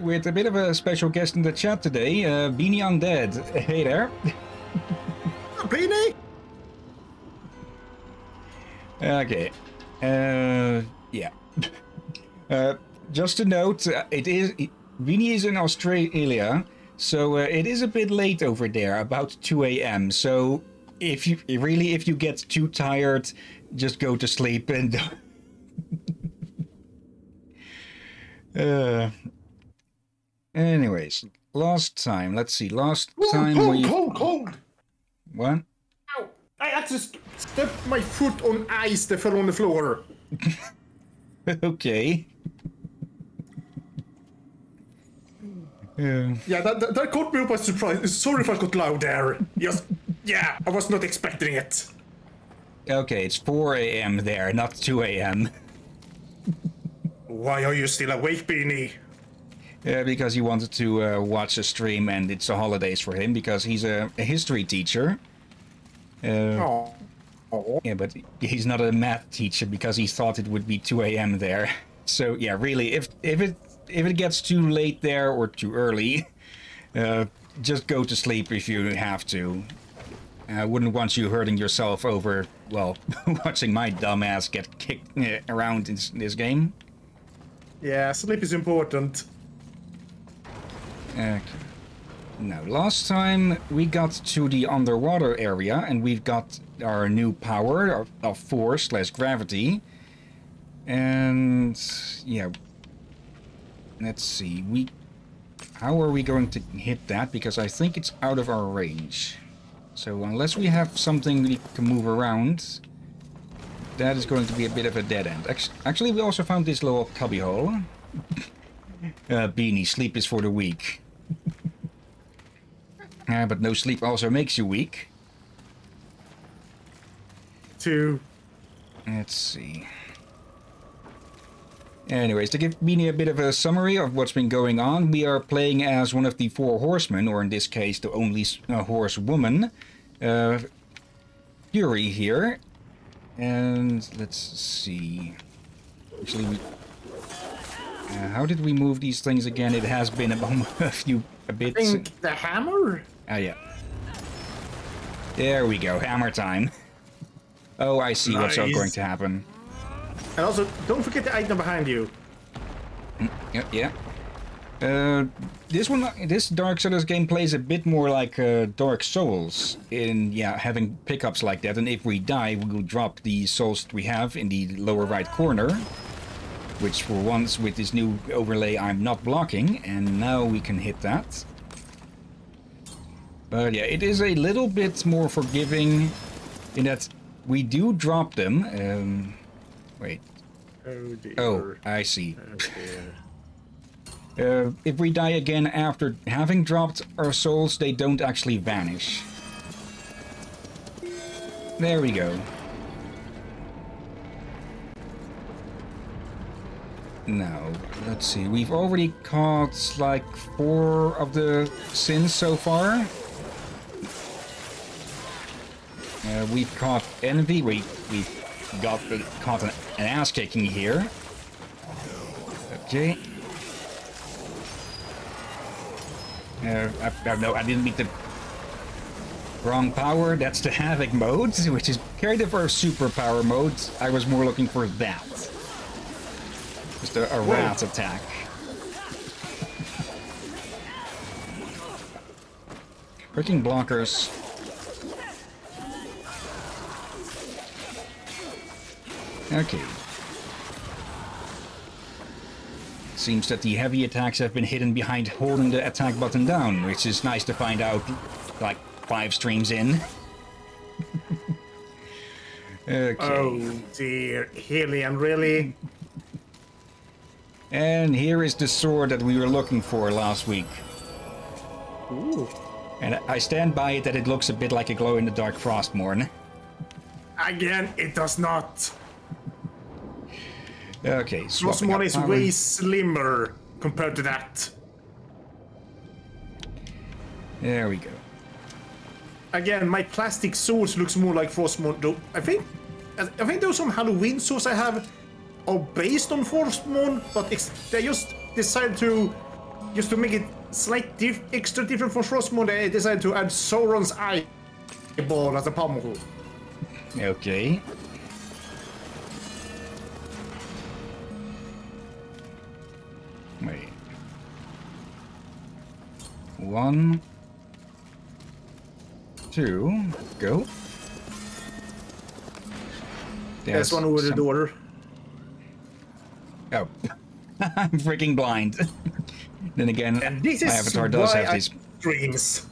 with a bit of a special guest in the chat today, uh, Beanie Undead. Hey there. Beanie? Okay. Uh, yeah. uh, just a note, uh, it is Beanie is in Australia, so uh, it is a bit late over there, about 2 a.m. So if you really, if you get too tired, just go to sleep and. uh. Anyways, last time, let's see. Last time cold, we. cold, cold. What? Ow. I had stepped my foot on ice that fell on the floor. okay. Yeah. Yeah, that, that, that caught me by surprise. Sorry if I got loud there. Yes, yeah, I was not expecting it. Okay, it's 4 a.m. there, not 2 a.m. Why are you still awake, Beanie? Yeah, because he wanted to uh, watch a stream and it's the holidays for him because he's a, a history teacher. Uh, Oh. Yeah, but he's not a math teacher because he thought it would be 2 a.m. there. So yeah, really, if if it if it gets too late there or too early, uh, just go to sleep if you have to. I wouldn't want you hurting yourself over, well, watching my dumbass get kicked uh, around in this game. Yeah, sleep is important. Okay. Now, last time we got to the underwater area and we've got our new power of, force slash gravity. And yeah, let's see. We how are we going to hit that? Because I think it's out of our range. So unless we have something we can move around, that is going to be a bit of a dead end. Actually, we also found this little cubbyhole. uh, beanie, sleep is for the weak. Yeah, but no sleep also makes you weak. To Let's see. Anyways, to give Beanie a bit of a summary of what's been going on, we are playing as one of the four horsemen, or in this case, the only uh, horsewoman, uh, Fury here. And let's see. Actually, we. Uh, how did we move these things again? It has been a, a few a bit. think the hammer? Oh, yeah. There we go. Hammer time. Oh, I see what's Nice. going to happen. And also, don't forget the item behind you. Yeah, yeah. Uh, this one, this Dark Souls game plays a bit more like uh, Dark Souls in yeah having pickups like that. And if we die, we will drop the souls that we have in the lower right corner, which for once with this new overlay I'm not blocking, and now we can hit that. But yeah, it is a little bit more forgiving in that we do drop them. Um, wait. Oh dear. Oh, I see. Oh. Uh, if we die again after having dropped our souls, they don't actually vanish. There we go. Now, let's see. We've already caught like four of the sins so far. Uh, we've caught envy. We we've got uh, caught an, an ass kicking here. Okay. Uh, I, I, no, I didn't meet the wrong power. That's the Havoc mode, which is kind of our superpower mode. I was more looking for that. Just a, a rat attack. Freaking blockers. Okay. Seems that the heavy attacks have been hidden behind holding the attack button down, which is nice to find out like five streams in. okay. Oh dear, Hillyan, really? And here is the sword that we were looking for last week. Ooh. And I stand by it that it looks a bit like a glow-in-the-dark Frostmourne. Again, it does not. Okay, Frostmourne is power. way slimmer compared to that. There we go. Again, my plastic swords looks more like Frostmourne. Though I think, I think those some Halloween swords I have are based on Frostmourne, but they just decided to just to make it slight dif extra different from Frostmourne, they decided to add Sauron's eyeball as a pommel. Okay. Wait. One. Two. Go. There's one over the door. Oh. I'm freaking blind. then again, And this my avatar does have I these. dreams.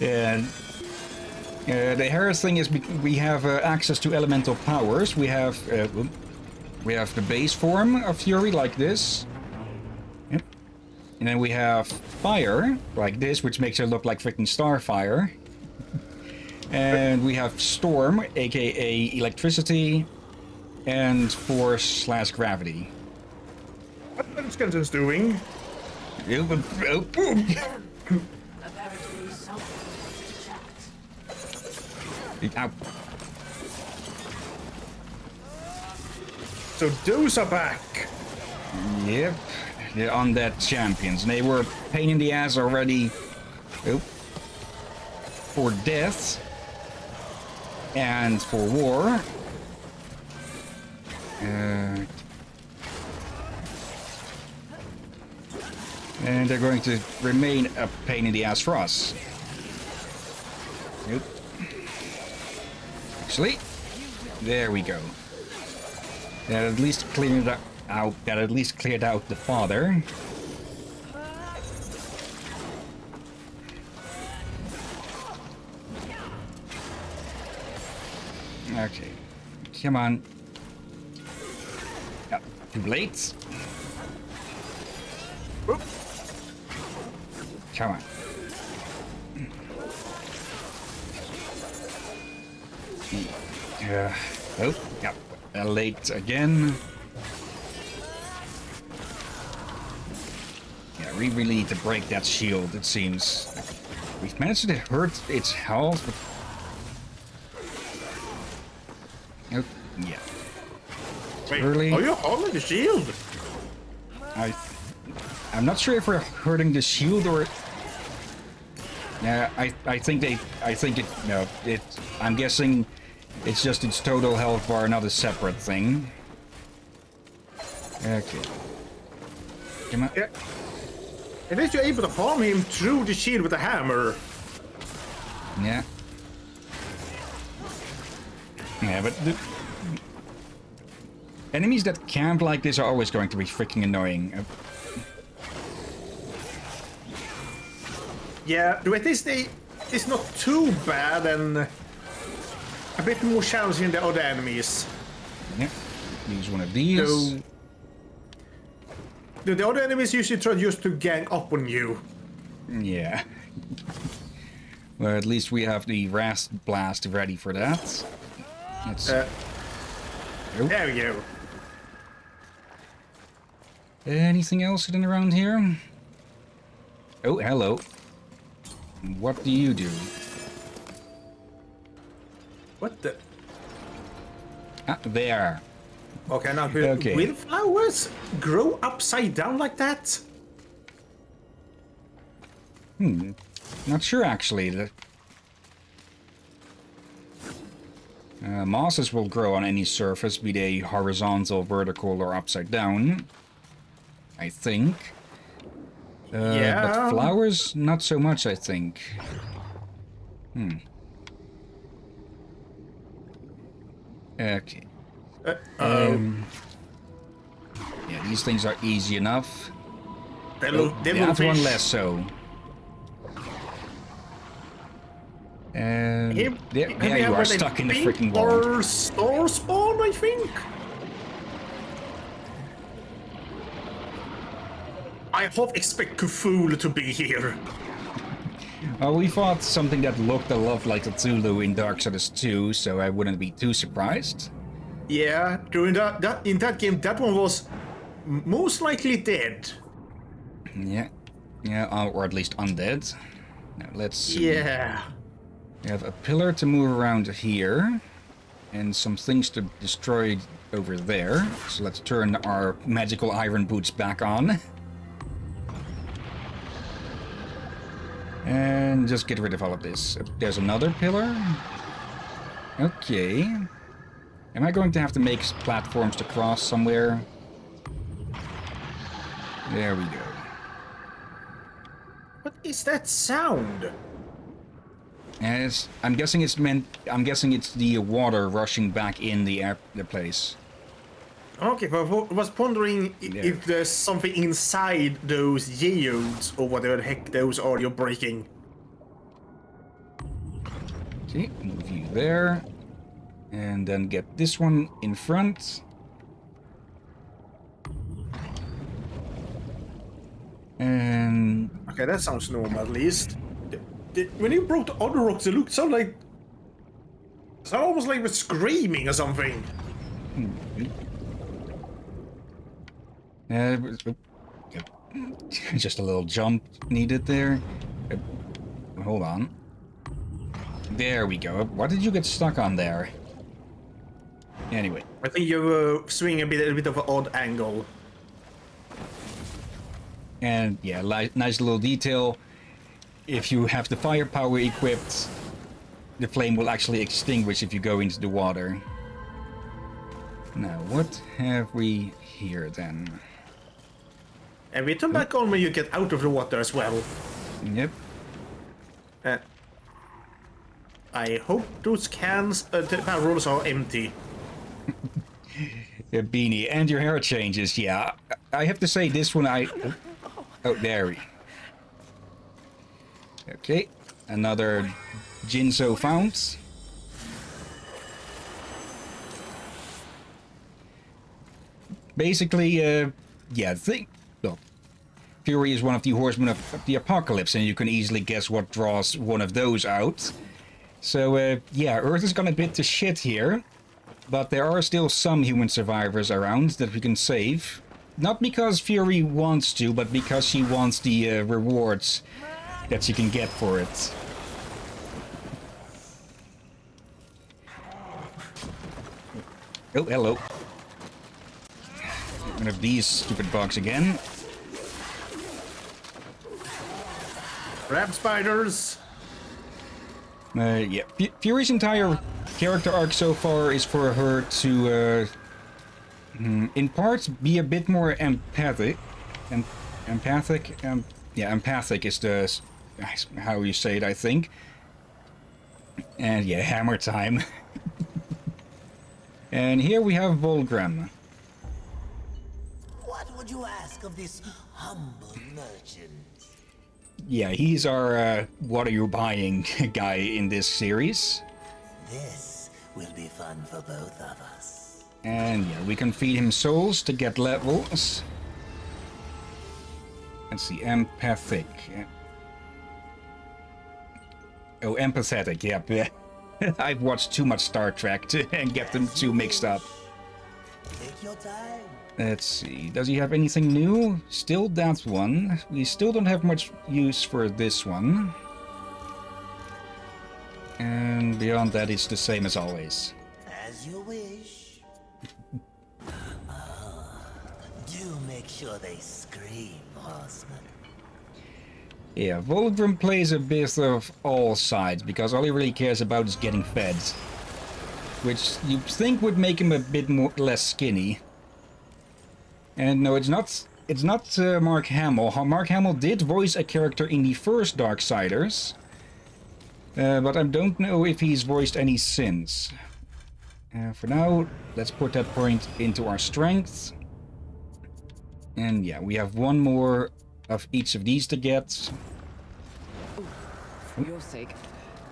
And uh, the Harris thing is we, we have uh, access to elemental powers. We have uh, we have the base form of Fury like this. Yep. And then we have fire like this, which makes it look like freaking Starfire. and we have storm, aka electricity, and force slash gravity. What what Skeleton's doing? Ow. Oh, so those are back. Yep, the undead champions. They were a pain in the ass already. Oop. For death. And for war. Uh, and they're going to remain a pain in the ass for us. Nope. Actually, there we go. That at least cleared out. That at least cleared out the father. Okay, come on. Yeah, too late. Oop. Come on. Uh, oh, yeah, uh, late again. Yeah, we really need to break that shield, it seems. We've managed to hurt its health, but... Oh, yeah. Wait, Early. are you holding the shield? I, I'm not sure if we're hurting the shield or. Yeah, I, I think they, I think it, no, it, I'm guessing it's just its total health bar, not a separate thing. Okay. Come on. Yeah. At least you're able to harm him through the shield with a hammer. Yeah. Yeah, but enemies that camp like this are always going to be freaking annoying. Uh, Yeah, at least they, it's not too bad and a bit more challenging than the other enemies. Yeah. Use one of these. So, the, the other enemies usually try just to gang up on you. Yeah. Well, at least we have the Rast Blast ready for that. Let's... Uh, there we go. Anything else hidden around here? Oh, hello. What do you do? What the? Ah, there. Okay, now will, Okay. will flowers grow upside down like that? Hmm. Not sure, actually. The... Uh, mosses will grow on any surface, be they horizontal, vertical, or upside down. I think. Uh, Yeah. But flowers, not so much, I think. Hmm. Okay. Uh, Um, yeah, these things are easy enough. devil, Oh, devil that one less so. And Here- here there you are stuck in the freaking wall. Or star spawn, I think. I half expect Cthulhu to be here. We fought something that looked a lot like Cthulhu in Darksiders 2, so I wouldn't be too surprised. Yeah, during that, that in that game, that one was most likely dead. Yeah, yeah, or at least undead. Now let's see. Yeah. We have a pillar to move around here, and some things to destroy over there. So let's turn our magical iron boots back on. And just get rid of all of this. There's another pillar. Okay. Am I going to have to make platforms to cross somewhere? There we go. What is that sound? And I'm guessing it's meant. I'm guessing it's the water rushing back in the air, the place. Okay, but I was wondering Yeah. if there's something inside those geodes or whatever the heck those are you're breaking. See, move you there, and then get this one in front. And Okay, that sounds normal at least. When you broke the other rocks, it looked so like. It sounded almost like it was screaming or something. Hmm, Oop, yep. just a little jump needed there. Hold on. There we go. What did you get stuck on there? Anyway, I think you were swinging a bit, a bit of an odd angle. and yeah, li nice little detail. If you have the firepower equipped, the flame will actually extinguish if you go into the water. Now, what have we here then? And we turn back on when you get out of the water as well. Yep. Uh, I hope those cans, uh, the barrels are empty. Yeah, beanie and your hair changes. Yeah, I have to say this one. I oh there we. Okay, another Jinzo found. Basically, uh, yeah, think. Fury is one of the horsemen of, of the apocalypse, and you can easily guess what draws one of those out. So, uh, yeah, Earth has gone a bit to shit here. But there are still some human survivors around that we can save. Not because Fury wants to, but because she wants the uh, rewards that she can get for it. Oh, hello. One of these stupid bugs again. Crab spiders! Uh, yeah, Fu- Fury's entire character arc so far is for her to, uh, hmm, in part, be a bit more empathic. Em- empathic? Um, yeah, empathic is the how you say it, I think. And yeah, hammer time. and here we have Vulgrim. What would you ask of this humble merchant? Yeah, he's our uh, what are you buying guy in this series. This will be fun for both of us. And yeah, we can feed him souls to get levels. Let's see, empathic. Oh, empathetic, yep. I've watched too much Star Trek to and get them too mixed up. Take your time. Let's see, does he have anything new? Still that one. We still don't have much use for this one. And beyond that, it's the same as always. As you wish. Ah, do make sure they scream, horseman. Yeah, Vulgrim plays a bit of all sides because all he really cares about is getting fed. Which you think would make him a bit more less skinny. And no, it's not. It's not uh, Mark Hamill. Mark Hamill did voice a character in the first Darksiders, uh, but I don't know if he's voiced any since. Uh, for now, let's put that point into our strength. And yeah, we have one more of each of these to get. For your sake,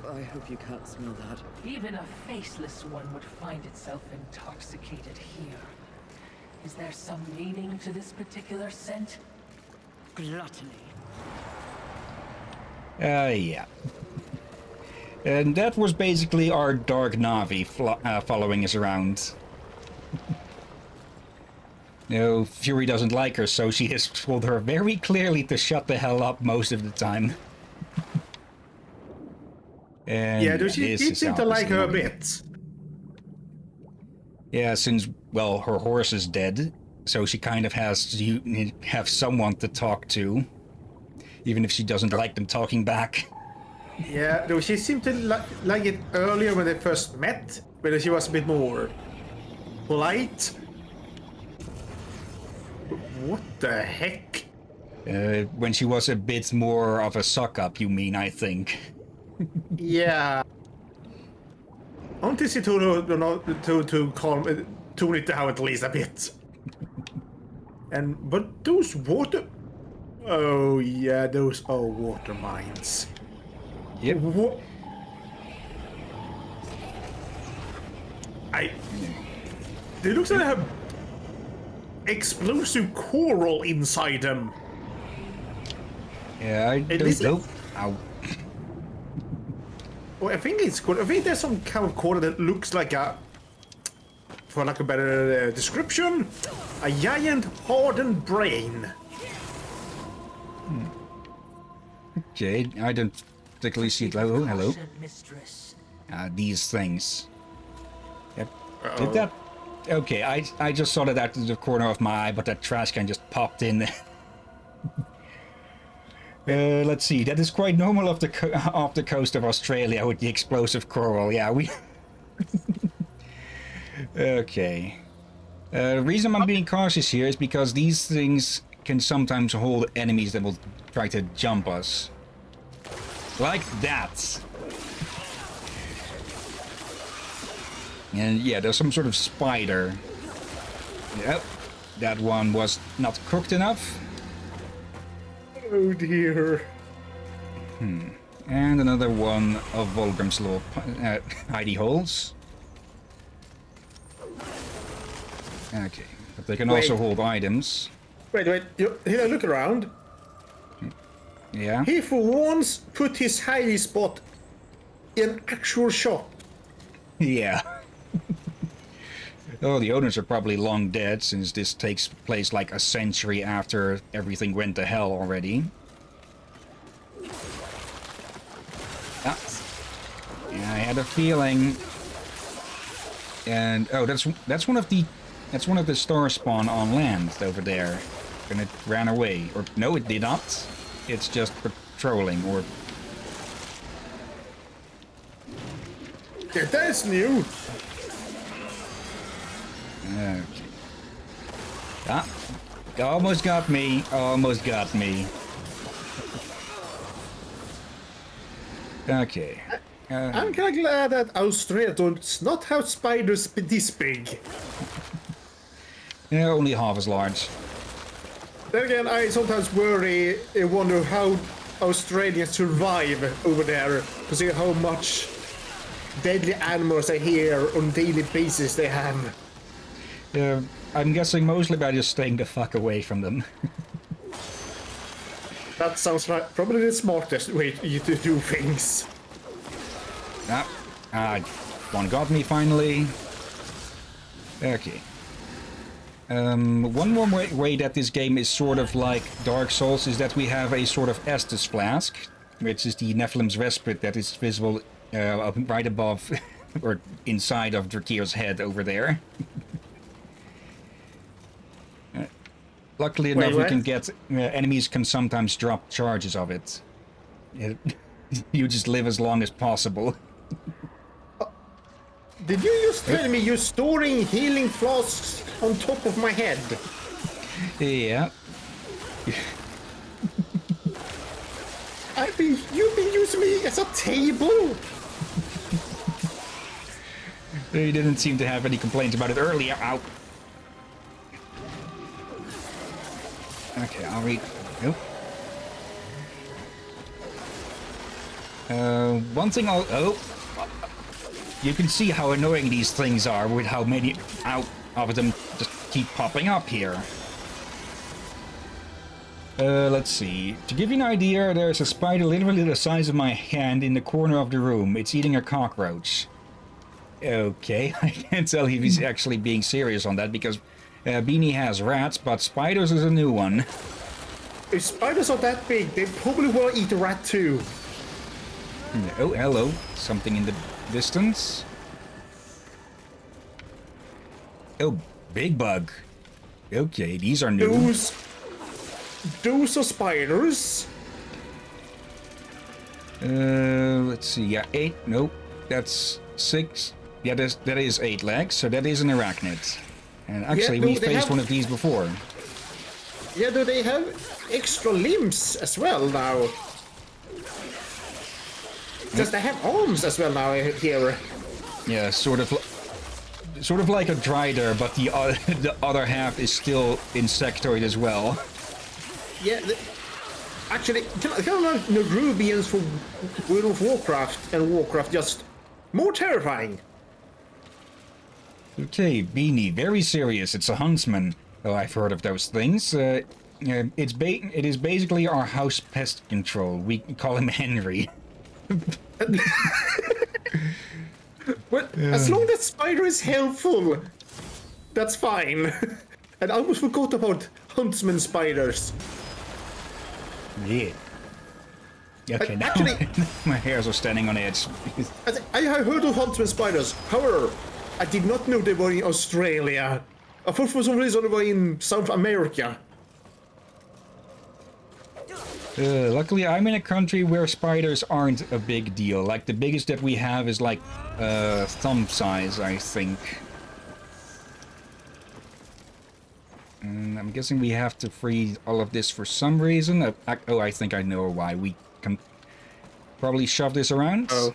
I hope you can't smell that. Even a faceless one would find itself intoxicated here. Is there some meaning to this particular scent? Gluttony. Uh, yeah. And that was basically our Dark Navi uh, following us around. no, Fury doesn't like her, so she has told her very clearly to shut the hell up most of the time. and yeah, though she this did seem to like her a obviously- bit. Yeah, since, well, her horse is dead, so she kind of has to have someone to talk to. Even if she doesn't like them talking back. Yeah, though she seemed to li- like it earlier when they first met, but she was a bit more polite. What the heck? Uh, when she was a bit more of a suck up, you mean, I think. Yeah. I want to to to calm tone it down at least a bit. And but those water. Oh yeah, those are water mines. Yep. What? I. They look like they have explosive coral inside them. Yeah, I don't it- know. Ow. Well, I think it's good. I think there's some kind of coral that looks like a, for lack of a better uh, description, a giant hardened brain. Okay, I don't particularly see it. Hello, hello. Uh, these things. Yep. Did that? Okay, I I just saw that out of the corner of my eye, but that trash can just popped in. uh, let's see. That is quite normal off the off the coast of Australia with the explosive coral. Yeah, we. okay. Uh, the reason I'm being cautious here is because these things can sometimes hold enemies that will try to jump us. Like that. And yeah, there's some sort of spider. Yep. That one was not cooked enough. Oh dear. And another one of Vulgrim's Law uh, hidey holes. Okay. But they can also hold items. Wait, wait. You, here, look around. Yeah. He for once put his hiding spot in actual shop. Yeah. Oh, the owners are probably long dead since this takes place like a century after everything went to hell already. Ah. Yeah, I had a feeling. And oh, that's that's one of the that's one of the star spawn on land over there, and it ran away. Or no, it did not. It's just patrolling or Yeah, that's new. Okay. Ah, almost got me. Almost got me. Okay. Uh, I'm kind of glad that Australia does not have spiders this big. yeah, only half as large. Then again, I sometimes worry, I wonder how Australians survive over there, considering how much deadly animals I hear on daily basis they have. Uh, I'm guessing mostly by just staying the fuck away from them. That sounds like probably the smartest way to to do things. ah, ah, one got me finally. Okay. Um, one more way, way that this game is sort of like Dark Souls is that we have a sort of Estus flask, which is the Nephilim's Respite that is visible uh, right above or inside of Drakir's head over there. Uh, Luckily Wait, enough, we can get uh, enemies can sometimes drop charges of it. It- you just live as long as possible. Did you just tell me you're storing healing flasks on top of my head? Yeah. I've been you've been using me as a table. They didn't seem to have any complaints about it earlier. Ow. Okay, I'll read. Nope. Uh, one thing I'll. Oh. You can see how annoying these things are with how many out of them just keep popping up here. Uh, let's see. To give you an idea, there's a spider literally the size of my hand in the corner of the room. It's eating a cockroach. Okay, I can't tell if he's actually being serious on that because uh, Beanie has rats, but spiders is a new one. If spiders are that big, they probably will eat a rat too. Oh, hello. Something in the distance. Oh, big bug. Okay, these are new. Those those are spiders. Uh, let's see. Yeah, eight. Nope. That's six. Yeah, that is eight legs. So that is an arachnid. And actually, no, we faced have- one of these before. Yeah, do they have extra limbs as well now? Because they have arms as well now here. Yeah, sort of, sort of like a Drider, but the uh, the other half is still insectoid as well. Yeah, the, actually, of kind of like Nerubians for World of Warcraft and Warcraft, just more terrifying. Okay, Beanie, very serious. It's a huntsman. Oh, I've heard of those things. Uh, uh, it's ba- it is basically our house pest control. We call him Henry. Well, as long as Spider is helpful, that's fine. and I almost forgot about Huntsman spiders. Yeah. Okay, Uh, now actually- my hairs are standing on edge. I, th- I have heard of Huntsman spiders. However, I did not know they were in Australia. I thought for some reason they were in South America. Uh, luckily, I'm in a country where spiders aren't a big deal. Like, the biggest that we have is like uh, thumb size, I think. And I'm guessing we have to free all of this for some reason. Uh, I, oh, I think I know why. We can probably shove this around. Oh.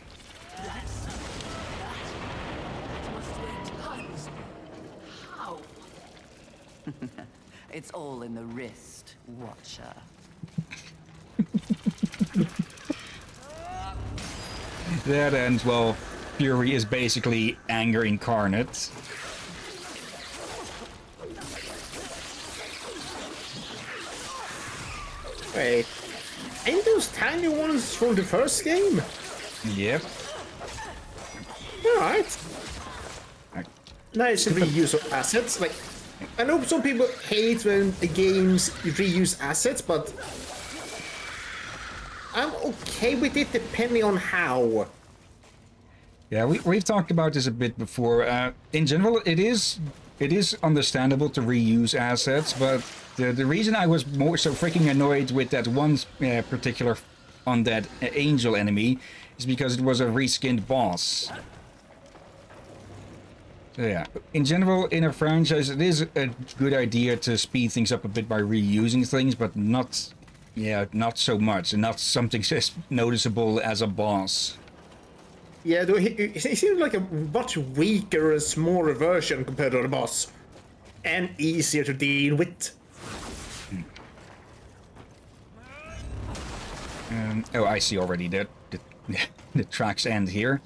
It's all in the wrist, Watcher. That ends well, Fury is basically anger incarnate. Wait, ain't those tiny ones from the first game? Yep. Alright. I- Nice reuse of assets. Like, I know some people hate when the games reuse assets, but I'm okay with it depending on how. Yeah, we, we've talked about this a bit before. Uh, in general, it is it is understandable to reuse assets, but the, the reason I was more so freaking annoyed with that one uh, particular undead uh, angel enemy is because it was a reskinned boss. So yeah, in general, in a franchise, it is a good idea to speed things up a bit by reusing things, but not, yeah, not so much, and not something as noticeable as a boss. Yeah, though he, seems like a much weaker and smaller version compared to the boss. And easier to deal with. Um, oh, I see already that the, the tracks end here.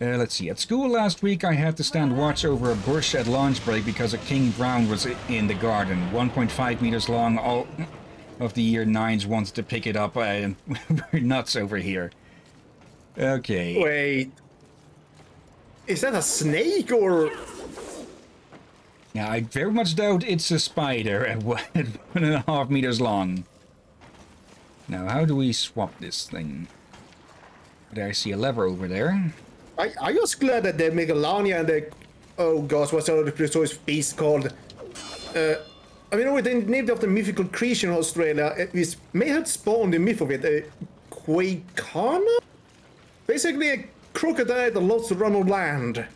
Uh, let's see. At school last week, I had to stand watch over a bush at lunch break because a king brown was in the garden, 1.5 meters long. All of the year nines wanted to pick it up, and we're nuts over here. Okay. Wait. Is that a snake or. Now, I very much doubt it's a spider at one at one and a half meters long. Now, how do we swap this thing? There, I see a lever over there. I, I was glad that they the Megalania and the. Oh gosh, what's the other prehistoric beast called? Uh, I mean, we they named after mythical creature in Australia. It is, may have spawned the myth of it. Uh, Quinkana? Basically, a crocodile that loves to run on land.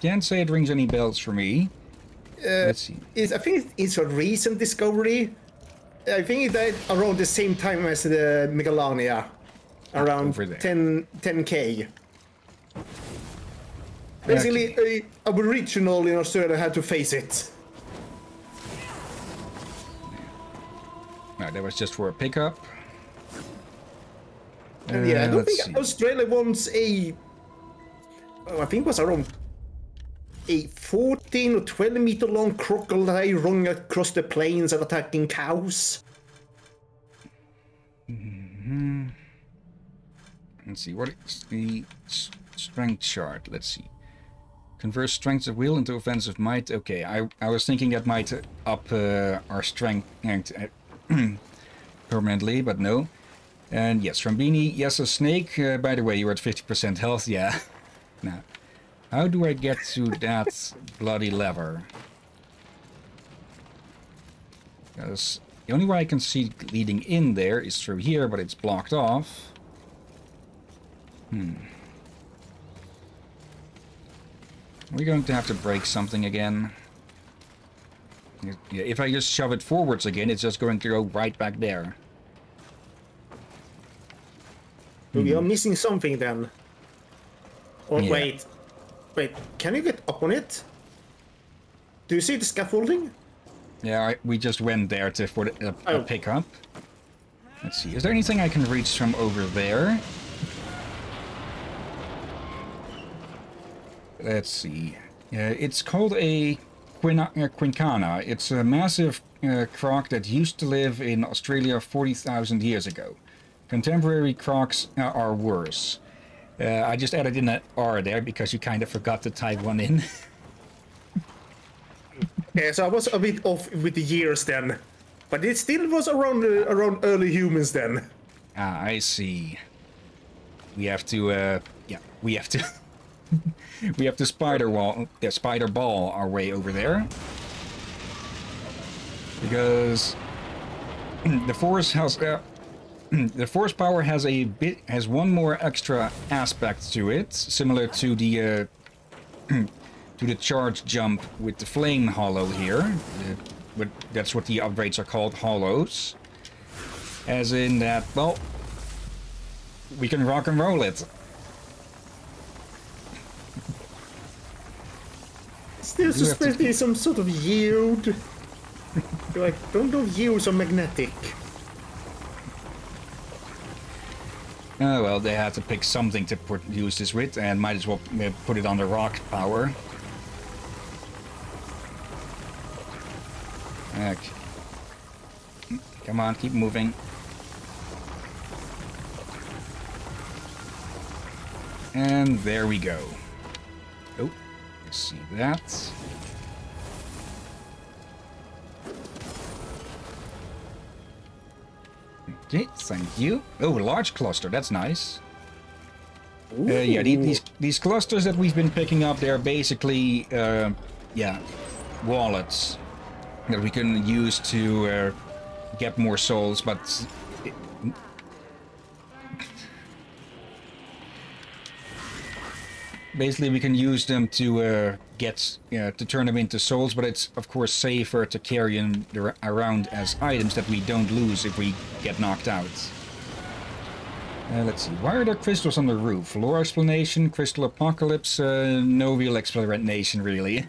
Can't say it rings any bells for me. Let's see. It's, I think it's a recent discovery. I think it died around the same time as the Megalania. Around over 10, 10k. Basically, a Aboriginal in Australia had to face it. No, that was just for a pickup. And yeah, I Uh, don't think see. Australia wants a. Oh, I think it was around a 14 or 12 meter long crocodile running across the plains and attacking cows. Let's see. What is the strength chart? Let's see. Convert strength of will into offensive might. Okay, I, I was thinking that might up uh, our strength uh, permanently, but no. And yes, from Beanie, yes, a snake. Uh, by the way, you're at 50% health. Yeah. now, how do I get to that bloody lever? Because The only way I can see leading in there is through here, but it's blocked off. Hmm. Are we going to have to break something again? Yeah, if I just shove it forwards again, it's just going to go right back there. We are missing something then. Oh, Yeah. wait. Wait, can you get up on it? Do you see the scaffolding? Yeah, I, we just went there to for the, a, a Oh. pickup. Let's see. Is there anything I can reach from over there? Let's see. Uh, it's called a quina, uh, Quinkana. It's a massive uh, croc that used to live in Australia 40,000 years ago. Contemporary crocs uh, are worse. Uh, I just added in an R there because you kind of forgot to type one in. Yeah, so I was a bit off with the years then. But it still was around uh, around early humans then. Ah, I see. We have to, uh, yeah, we have to, we have to spider wall, yeah, spider ball our way over there. Because the force has, uh, the force power has a bit, has one more extra aspect to it, similar to the, uh, to the charge jump with the flame hollow here. Uh, but that's what the upgrades are called, hollows. As in that, well, we can rock and roll it. Have to- supposed to be some sort of yield. like, don't know yields are magnetic. Oh well, they had to pick something to produce this with, and might as well uh, put it on the rock power. Okay. Come on, keep moving. And there we go. See that. Okay, thank you. Oh, a large cluster, that's nice. Uh, yeah, these these clusters that we've been picking up, they're basically, uh, yeah, wallets that we can use to uh, get more souls. But basically, we can use them to uh, get uh, to turn them into souls. But it's of course safer to carry them around as items that we don't lose if we get knocked out. Uh, let's see. Why are there crystals on the roof? Lore explanation, crystal apocalypse, uh, no real explanation really.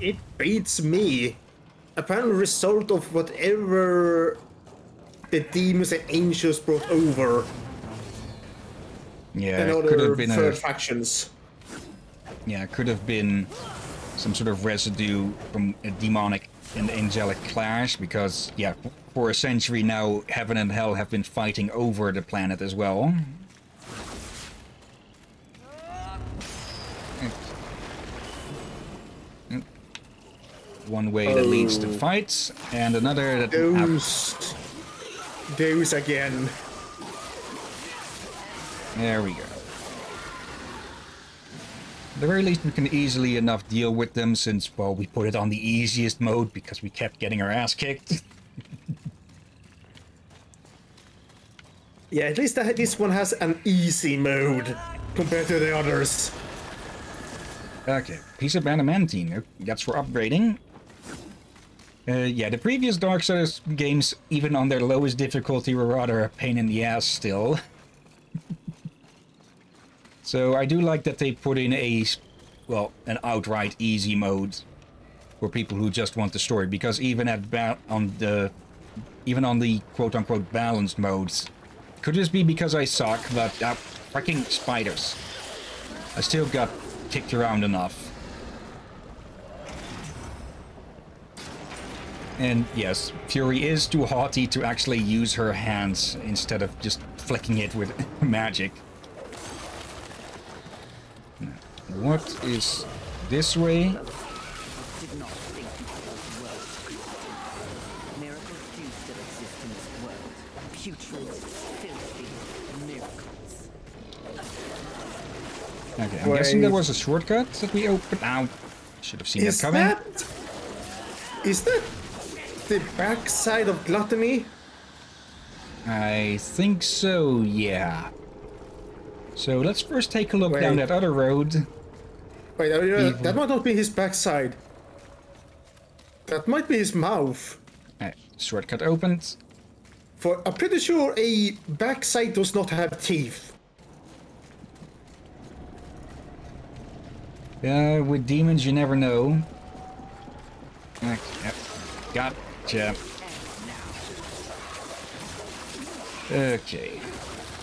It beats me. Apparently, result of whatever the demons and angels brought over Yeah, and it could have been a factions. yeah, it could have been some sort of residue from a demonic and angelic clash because yeah, for a century now, heaven and hell have been fighting over the planet as well. One way that leads to Oh. fights, and another that Those. Those again. There we go. At the very least, we can easily enough deal with them since, well, we put it on the easiest mode because we kept getting our ass kicked. Yeah, at least this one has an easy mode compared to the others. Okay, piece of adamantine. That's for upgrading. Uh, yeah, the previous Dark Souls games, even on their lowest difficulty, were rather a pain in the ass still. so I do like that they put in a, well, an outright easy mode for people who just want the story. Because even at on the, even on the quote-unquote balanced modes, could this be because I suck? But uh, freaking spiders. I still got kicked around enough. And yes, Fury is too haughty to actually use her hands instead of just flicking it with magic. Now, What is this way? Did not think you had a world created. Miracles do still exist in this world. Putrid, filthy miracles. Okay, I'm guessing there was a shortcut that we opened. Ow. Should have seen Is that coming. that? Is that the backside of gluttony? I think so, yeah. So let's first take a look down that other road. Wait, uh, that might not be his backside. That might be his mouth. Uh, shortcut opened. For I'm pretty sure a backside does not have teeth. Uh, with demons, you never know. Yep. Gotcha. Okay.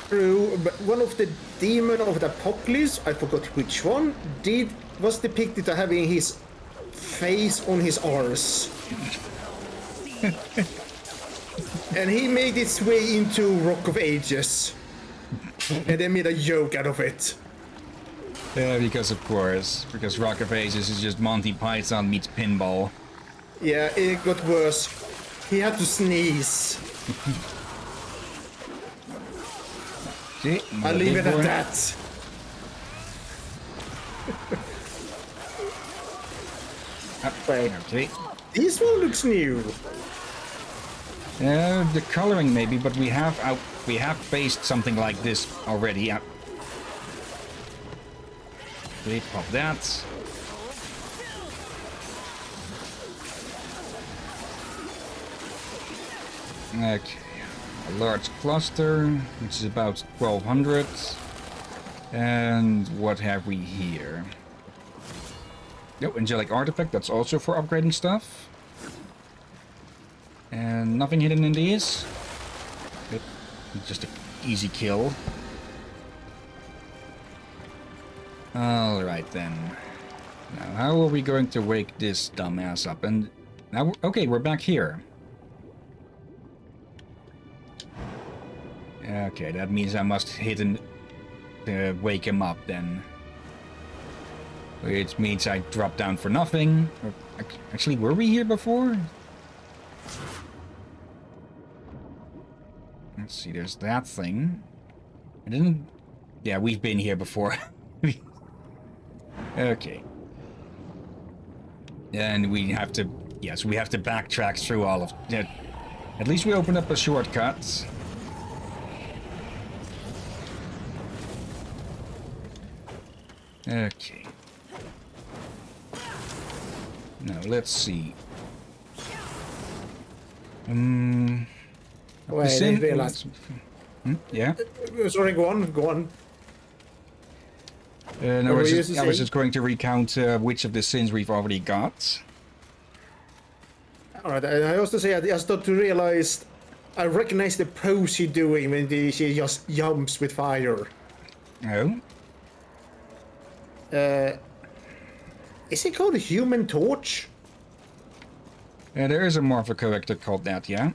True, but one of the demon of the apocalypse, I forgot which one, did was depicted as having his face on his arse. and he made its way into Rock of Ages. and they made a joke out of it. Yeah, because of course. Because Rock of Ages is just Monty Python meets pinball. Yeah, it got worse. He had to sneeze. See? I'll leave it at that. Okay. this one looks new. Uh, the coloring maybe, but we have out we have faced something like this already. Yeah. Okay, pop that. Okay, a large cluster, which is about 1200. And what have we here? Oh, angelic artifact, that's also for upgrading stuff. And nothing hidden in these. Good. Just an easy kill. Alright then. Now, how are we going to wake this dumbass up? And now, okay, we're back here. Okay, that means I must hit and uh, wake him up then. Which means I drop down for nothing. Actually, were we here before? Let's see, there's that thing. I didn't... Yeah, we've been here before. okay. And we have to... Yes, we have to backtrack through all of... Yeah, at least we opened up a shortcut. Okay. Now, let's see. Um... Wait, I Sin- realized. Hmm? Yeah? Sorry, go on, go on. Uh, no, I was, just, I was just going to recount uh, which of the sins we've already got. Alright, and I also say I just start to realize I recognize the pose she's doing when the, she just jumps with fire. Oh? Uh, is it called a human torch? Yeah, there is a Marvel character called that, yeah?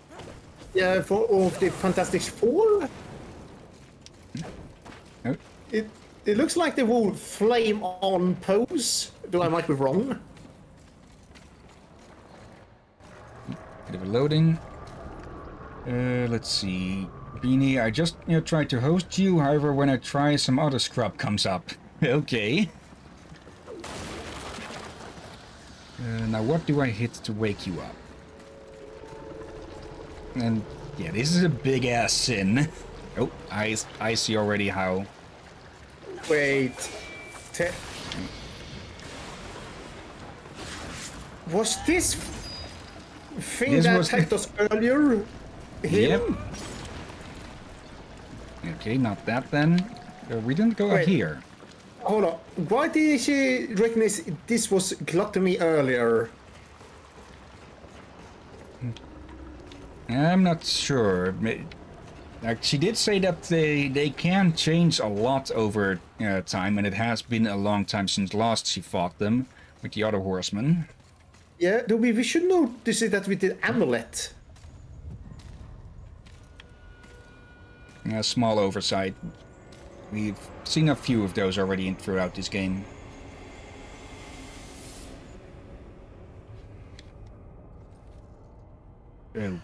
Yeah, for of the Fantastic Four. It it looks like the whole flame on pose. Though I might be wrong. bit of a loading. Uh, let's see. Beanie, I just you know, tried to host you, however, when I try, some other scrub comes up. okay. Uh, now, what do I hit to wake you up? And, yeah, this is a big-ass sin. Oh, I, I see already how. Wait. Te- was this thing This that attacked us earlier? Yep. Him? Okay, not that then. Uh, we didn't go Wait. here. Hold on. Why did she recognize this was gluttony earlier? I'm not sure. Like, she did say that they they can change a lot over uh, time, and it has been a long time since last she fought them with the other horsemen. Yeah, do we, we should notice that with the amulet. A small oversight. We've seen a few of those already in, throughout this game. Oh. Well,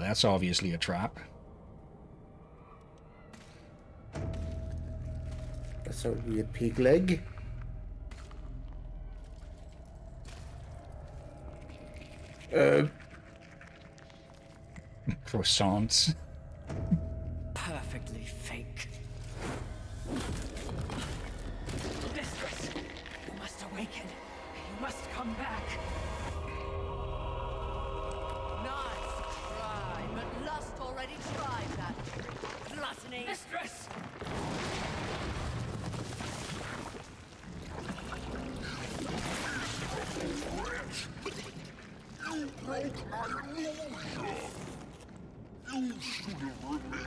that's obviously a trap. That's a weird pig leg. Uh, Croissants.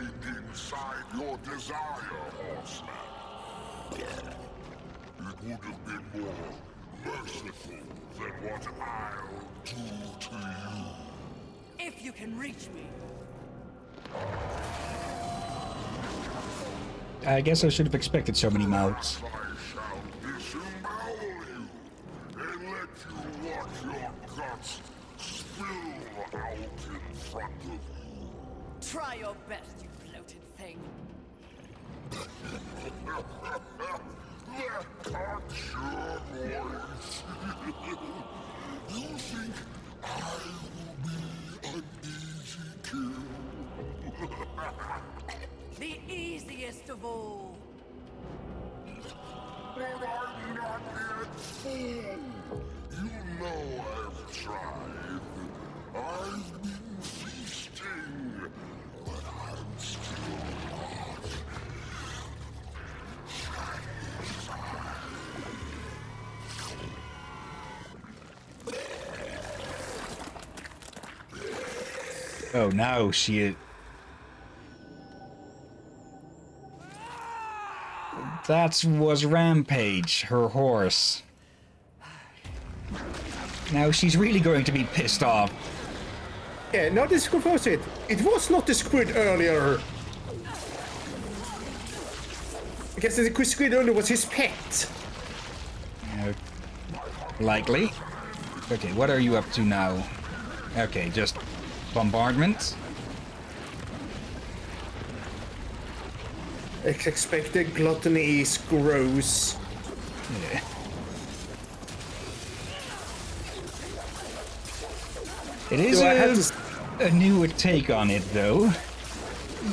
have remained inside your desire, horseman. It would have been more merciful than what I'll do to you. If you can reach me. I guess I should have expected so many mouths. You? The easiest of all. But I'm not yet. You know I've tried. I've been feasting, but I'm still Oh, now she. That was Rampage, her horse. Now she's really going to be pissed off. Yeah, now this confirms it. It was not the squid earlier. I guess the squid earlier was his pet. Uh, likely. Okay, what are you up to now? Okay, just bombardment. Expected gluttony is gross. Yeah. It is Do a, to a new take on it, though.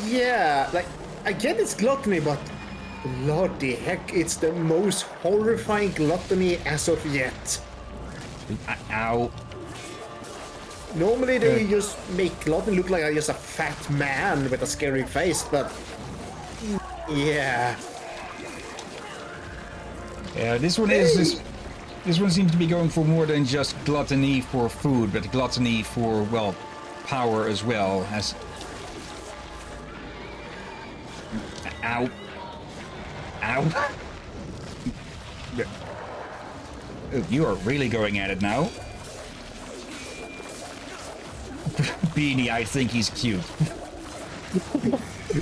Yeah, like I get it's gluttony, but bloody heck, it's the most horrifying gluttony as of yet. Ow. Normally they Yeah. just make gluttony look like just a fat man with a scary face, but yeah, Yeah, this one is this. This one seems to be going for more than just gluttony for food, but gluttony for well, power as well. As ow, ow. You are really going at it now. Beanie, I think he's cute.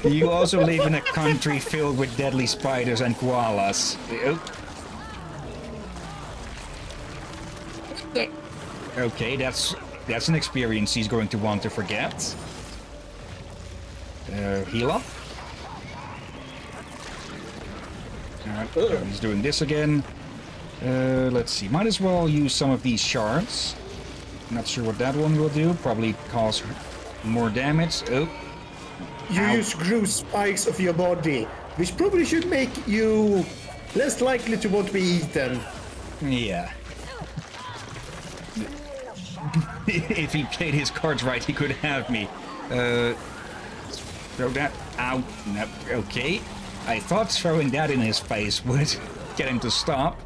you also live in a country filled with deadly spiders and koalas. Okay, that's that's an experience he's going to want to forget. Uh, heal up. So he's doing this again. Uh, let's see, might as well use some of these shards. Not sure what that one will do. Probably cause more damage. Oh, you Ow. use gross spikes of your body, which probably should make you less likely to want to be eaten. yeah. if he played his cards right, he could have me. Uh, throw that out. No, okay. I thought throwing that in his face would get him to stop.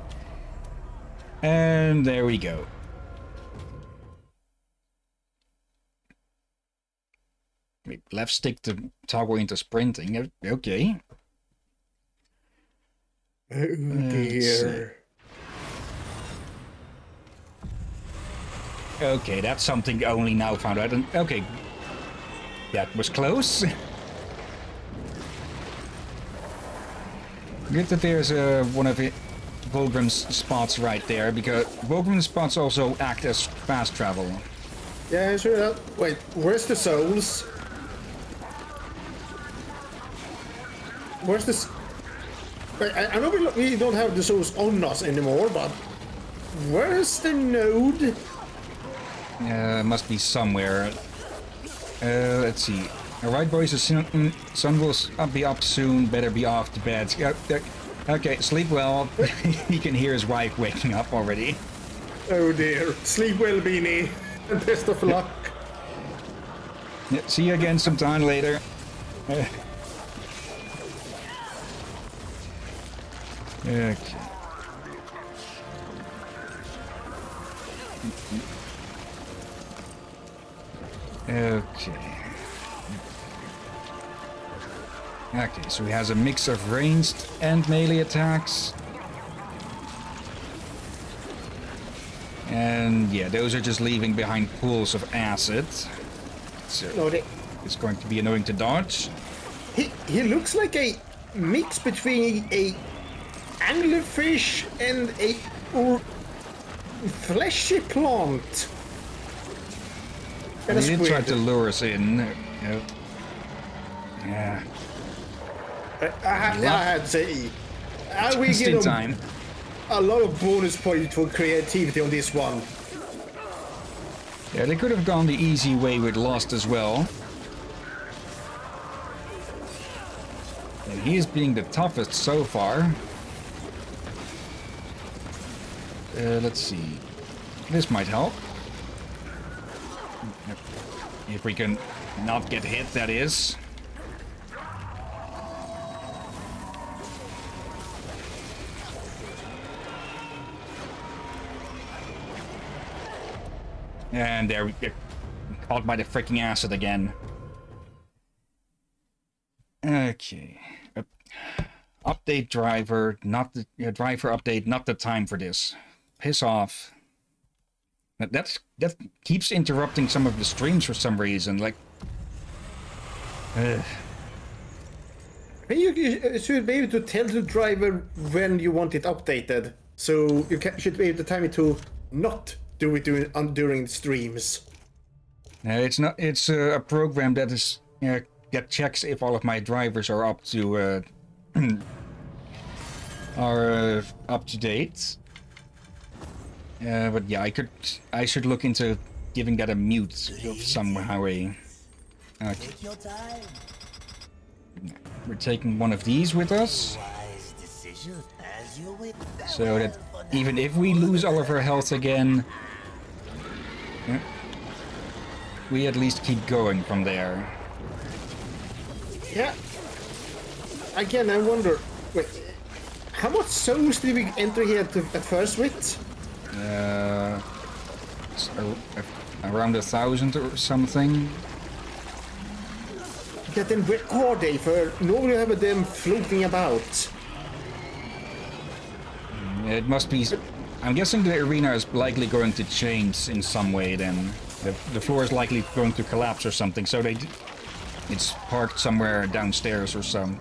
And there we go. Left stick to toggle into sprinting. Okay. Oh dear. Okay, that's something only now found out. And okay, that was close. Good that there's uh, one of it, Vulgrim's spots right there, because Vulgrim's spots also act as fast travel. Yeah, sure. that- Wait, where's the souls? Where's this? I, I know we, we don't have the souls on us anymore, but where's the node? Uh, must be somewhere. Uh, let's see. Alright, boys, the sun, mm, sun will uh, be up soon. Better be off to bed. Yeah, yeah. Okay, sleep well. he can hear his wife waking up already. Oh dear. Sleep well, Beanie. And best of luck. Yeah, see you again sometime later. Okay. Okay. Okay, so he has a mix of ranged and melee attacks. And yeah, those are just leaving behind pools of acid. So it's going to be annoying to dodge. he, he looks like a mix between a anglerfish and a fleshy plant. And a he did try to lure us in. Yep. Yeah, I, I, had- I had to say, I will give time. a lot of bonus points for creativity on this one. Yeah, they could have gone the easy way with Lost as well. And he's being the toughest so far. Uh, let's see. This might help. If we can not get hit, that is. And there we get caught by the freaking acid again. Okay. Update driver, not the yeah, driver update, not the time for this. Piss off. That that's that keeps interrupting some of the streams for some reason. Like, Ugh. You, you should be able to tell the driver when you want it updated, so you can, should be able to time it to not do it during, um, during streams. No, it's not. It's uh, a program that is uh, that checks if all of my drivers are up to uh, are uh, up to date. Uh, but yeah, I could. I should look into giving that a mute somehow. way. Okay, your time. we're taking one of these with us, so that even if we lose all of our health again, we at least keep going from there. Yeah. Again, I wonder. Wait, how much souls did we enter here to, at first with? Uh, around a thousand or something. Yeah, then where are they? For normally have them floating about. It must be. I'm guessing the arena is likely going to change in some way. Then the the floor is likely going to collapse or something. So they, it's parked somewhere downstairs or some.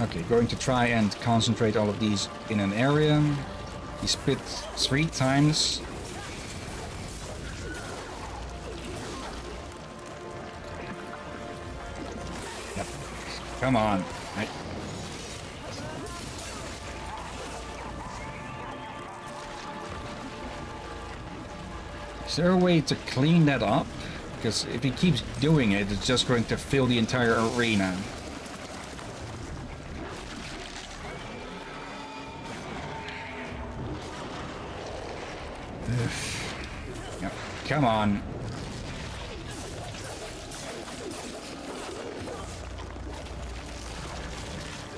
Okay, going to try and concentrate all of these in an area. He spit three times. Yep. Come on. I... Is there a way to clean that up? Because if he keeps doing it, it's just going to fill the entire arena. Yep. Come on.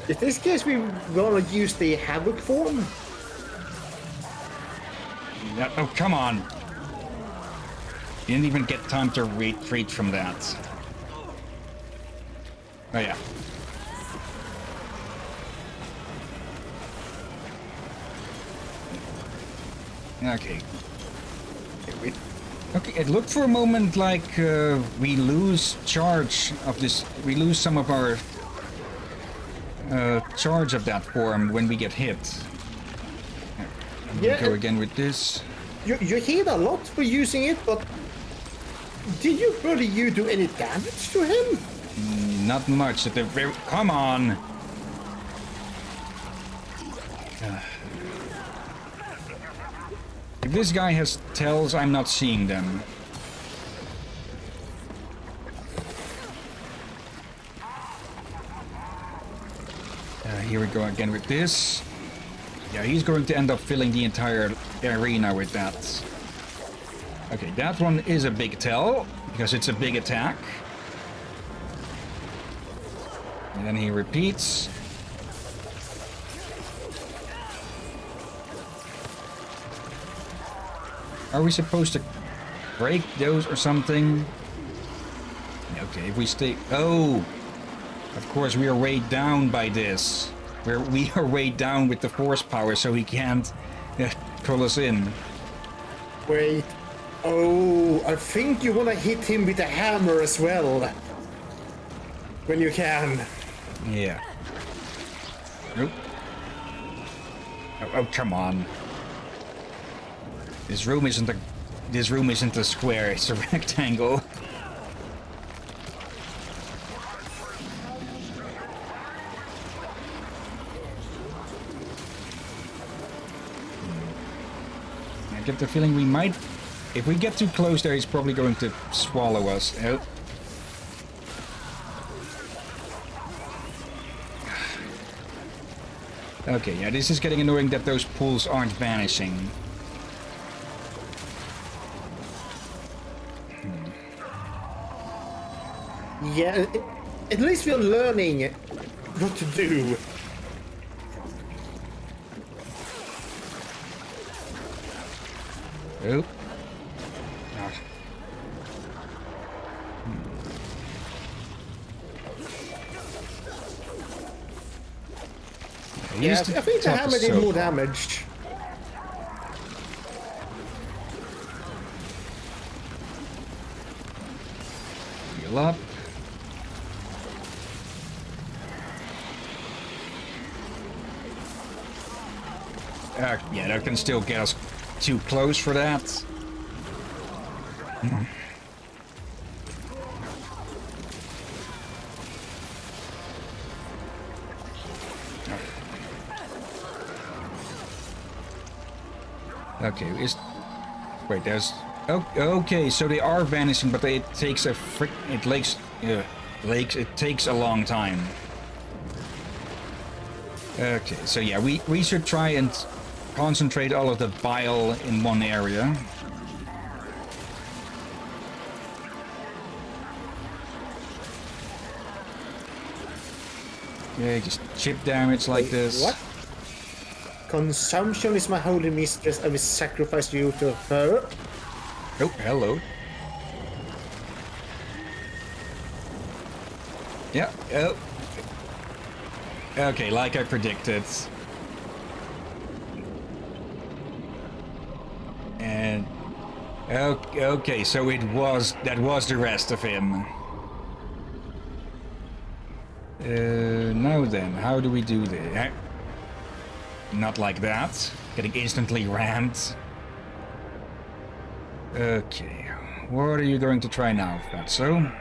In this case, we gonna use the Havoc form. Oh, come on. You didn't even get time to retreat from that. Oh, yeah. Okay. Okay. Okay, it looked for a moment like uh, we lose charge of this. We lose some of our uh, charge of that form when we get hit. Yeah, Go again with this. you, you hit a lot for using it, but did you really you do any damage to him? Not much at the very. Come on! If this guy has tells, I'm not seeing them. Uh, here we go again with this. Yeah, he's going to end up filling the entire arena with that. Okay, that one is a big tell, because it's a big attack. And then he repeats. Are we supposed to break those or something? Okay, if we stay... Oh! Of course, we are weighed down by this. We're, we are weighed down with the force power, so he can't uh, pull us in. Wait. Oh, I think you wanna hit him with a hammer as well. When you can. Yeah. Nope. Oh, oh, come on. This room isn't a... This room isn't a square, it's a rectangle. Hmm. I get the feeling we might... If we get too close there, he's probably going to swallow us. Oh. Okay, yeah, this is getting annoying that those pools aren't vanishing. Yeah, at least we're learning what to do. Oh. Gosh. Hmm. Yeah, Used to I think the hammer is did more damage. Heal up. Uh, yeah, that can still get us too close for that. Okay, is wait, there's oh, okay, so they are vanishing, but it takes a frick it lakes uh, lakes it takes a long time. Okay, so yeah, we we should try and concentrate all of the bile in one area. Yeah, just chip damage like Wait, this. What? Consumption is my holy mistress. I will sacrifice you to her. Oh, hello. Yeah, oh. Okay, like I predicted. And okay, okay, so it was that was the rest of him. Uh, now then, how do we do this? Not like that. Getting instantly rammed. Okay, what are you going to try now, Fatso?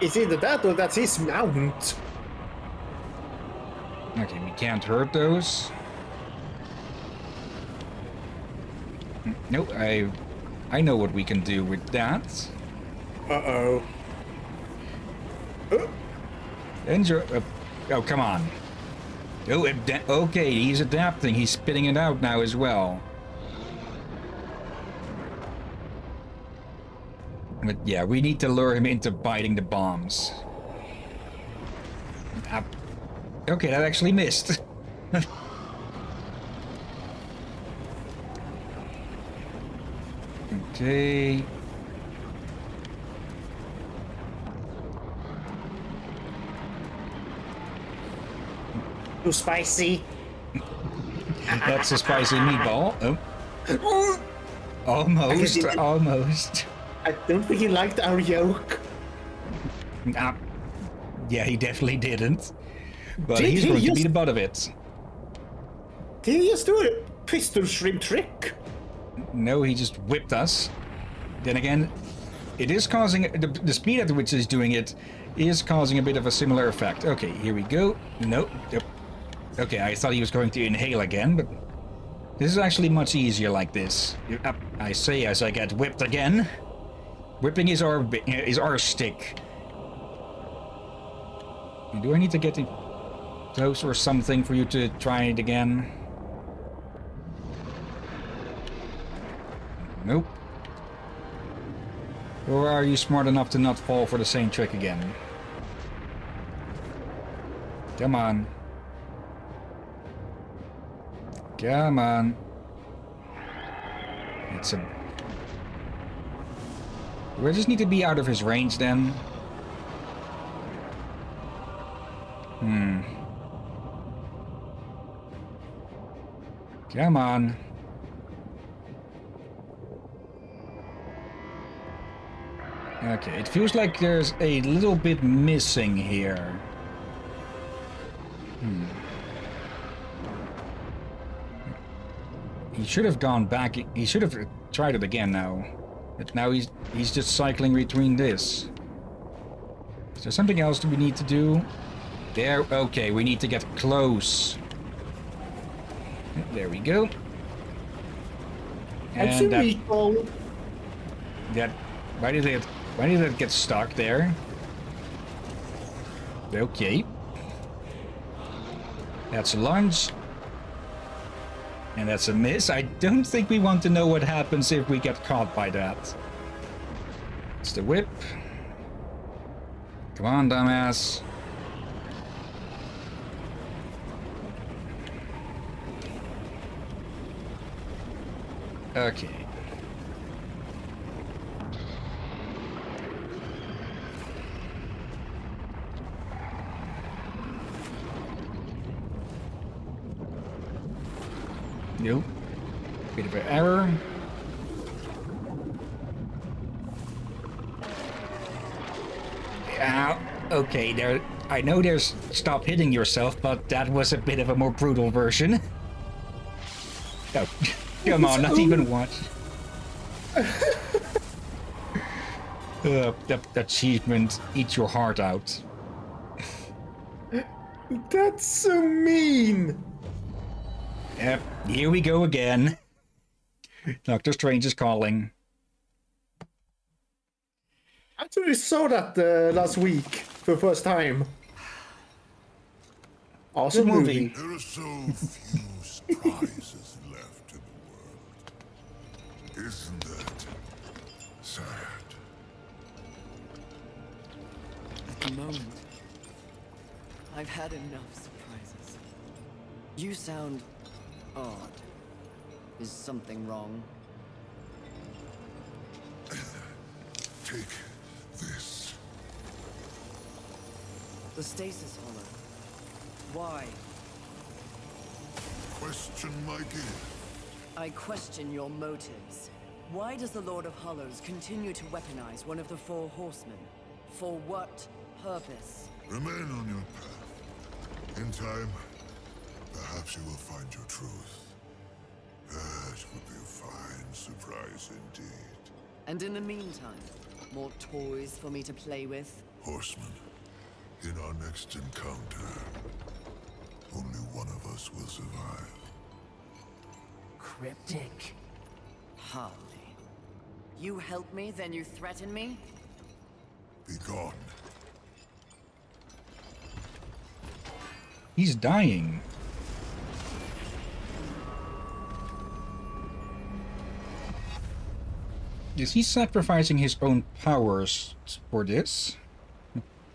It's either that or that's his mount. Okay, we can't hurt those. Nope, I, I know what we can do with that. Uh-oh. Enjoy. Uh, oh, come on. Oh, okay, he's adapting. He's spitting it out now as well. But yeah, we need to lure him into biting the bombs. Ah, okay, that actually missed. okay. Too spicy. That's a spicy meatball. Oh. Almost, it. almost. I don't think he liked our yoke. Ah, yeah, he definitely didn't. But he's he going to just- be the butt of it. Did he just do a pistol shrimp trick? No, he just whipped us. Then again, it is causing the, the speed at which he's doing it is causing a bit of a similar effect. Okay, here we go. Nope. Okay, I thought he was going to inhale again, but this is actually much easier like this. I say as I get whipped again. Whipping is our is our stick. Do I need to get in close or something for you to try it again? Nope. Or are you smart enough to not fall for the same trick again? Come on. Come on. It's a... I just need to be out of his range then? Hmm. Come on. Okay, it feels like there's a little bit missing here. Hmm. He should have gone back. He should have tried it again now. But now he's he's just cycling between this. Is there something else that we need to do? There. Okay, we need to get close. There we go. And uh, that, meatball. that why did it why did it get stuck there? Okay. That's a lunge. And that's a miss. I don't think we want to know what happens if we get caught by that. It's the whip. Come on, dumbass. Okay. Nope. Bit of an error. Yeah, okay, there. I know there's stop hitting yourself, but that was a bit of a more brutal version. Oh, come on, not even once. uh, that achievement, eat your heart out. That's so mean. Yep, here we go again. Doctor Strange is calling. I actually saw that uh, last week for the first time. Awesome Good movie. movie. There are so few surprises Isn't that sad? At the moment, I've had enough surprises. You sound odd. Is something wrong? Take this. The stasis hollow. Why? Question my gift. I question your motives. Why does the Lord of Hollows continue to weaponize one of the four horsemen? For what purpose? Remain on your path. In time, perhaps you will find your truth. That would be a fine surprise indeed. And in the meantime, more toys for me to play with? Horsemen, in our next encounter, only one of us will survive. Cryptic. Hardly. You help me, then you threaten me? Be gone. He's dying. Is he sacrificing his own powers for this?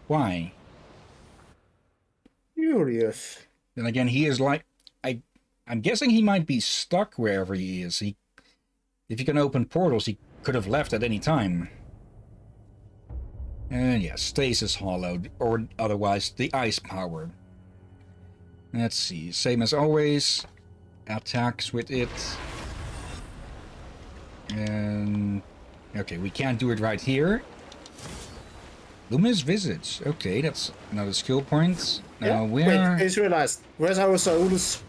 Why? Curious. Then again, he is like I I'm guessing he might be stuck wherever he is. He if he can open portals, he could have left at any time. And yeah, stasis hollowed, or otherwise the ice power. Let's see, same as always. Attacks with it. And okay, we can't do it right here. Luminous Visage. Okay, that's another skill point. Now Wait, where? I just realized. Where's our souls?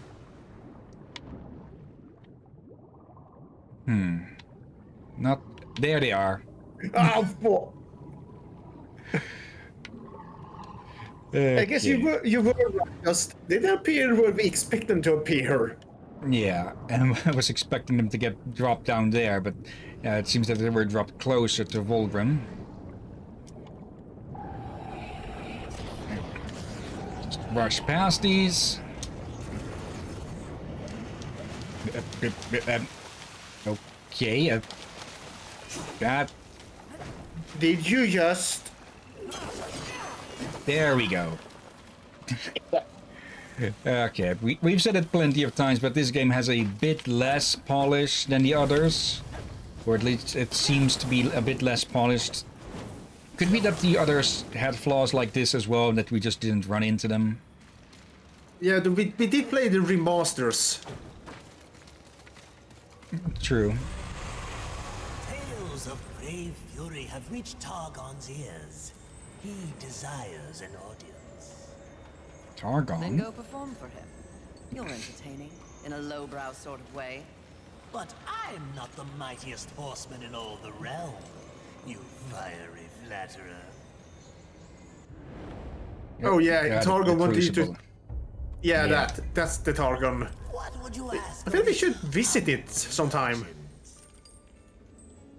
Hmm. Not there. They are. oh, fuck. I guess you were you were right. Just they didn't appear where we expect them to appear. Yeah, and I was expecting them to get dropped down there, but uh, it seems that they were dropped closer to Vulgrim. Just rush past these. Uh, uh, Okay, uh, that, Did you just? there we go. Okay, we, we've said it plenty of times, but this game has a bit less polish than the others. Or at least it seems to be a bit less polished. Could be that the others had flaws like this as well, and that we just didn't run into them. Yeah, we, we did play the remasters. True. Tales brave fury have reached Targon's ears. He desires an audience. Targon? Then Targon? go perform for him. You're entertaining, in a lowbrow sort of way. But I'm not the mightiest horseman in all the realm, you fiery flatterer. Oh yeah, Yeah, Targon the wanted you to. Yeah, Yeah. that that's the Targon. What would you ask? I think we should visit it sometime.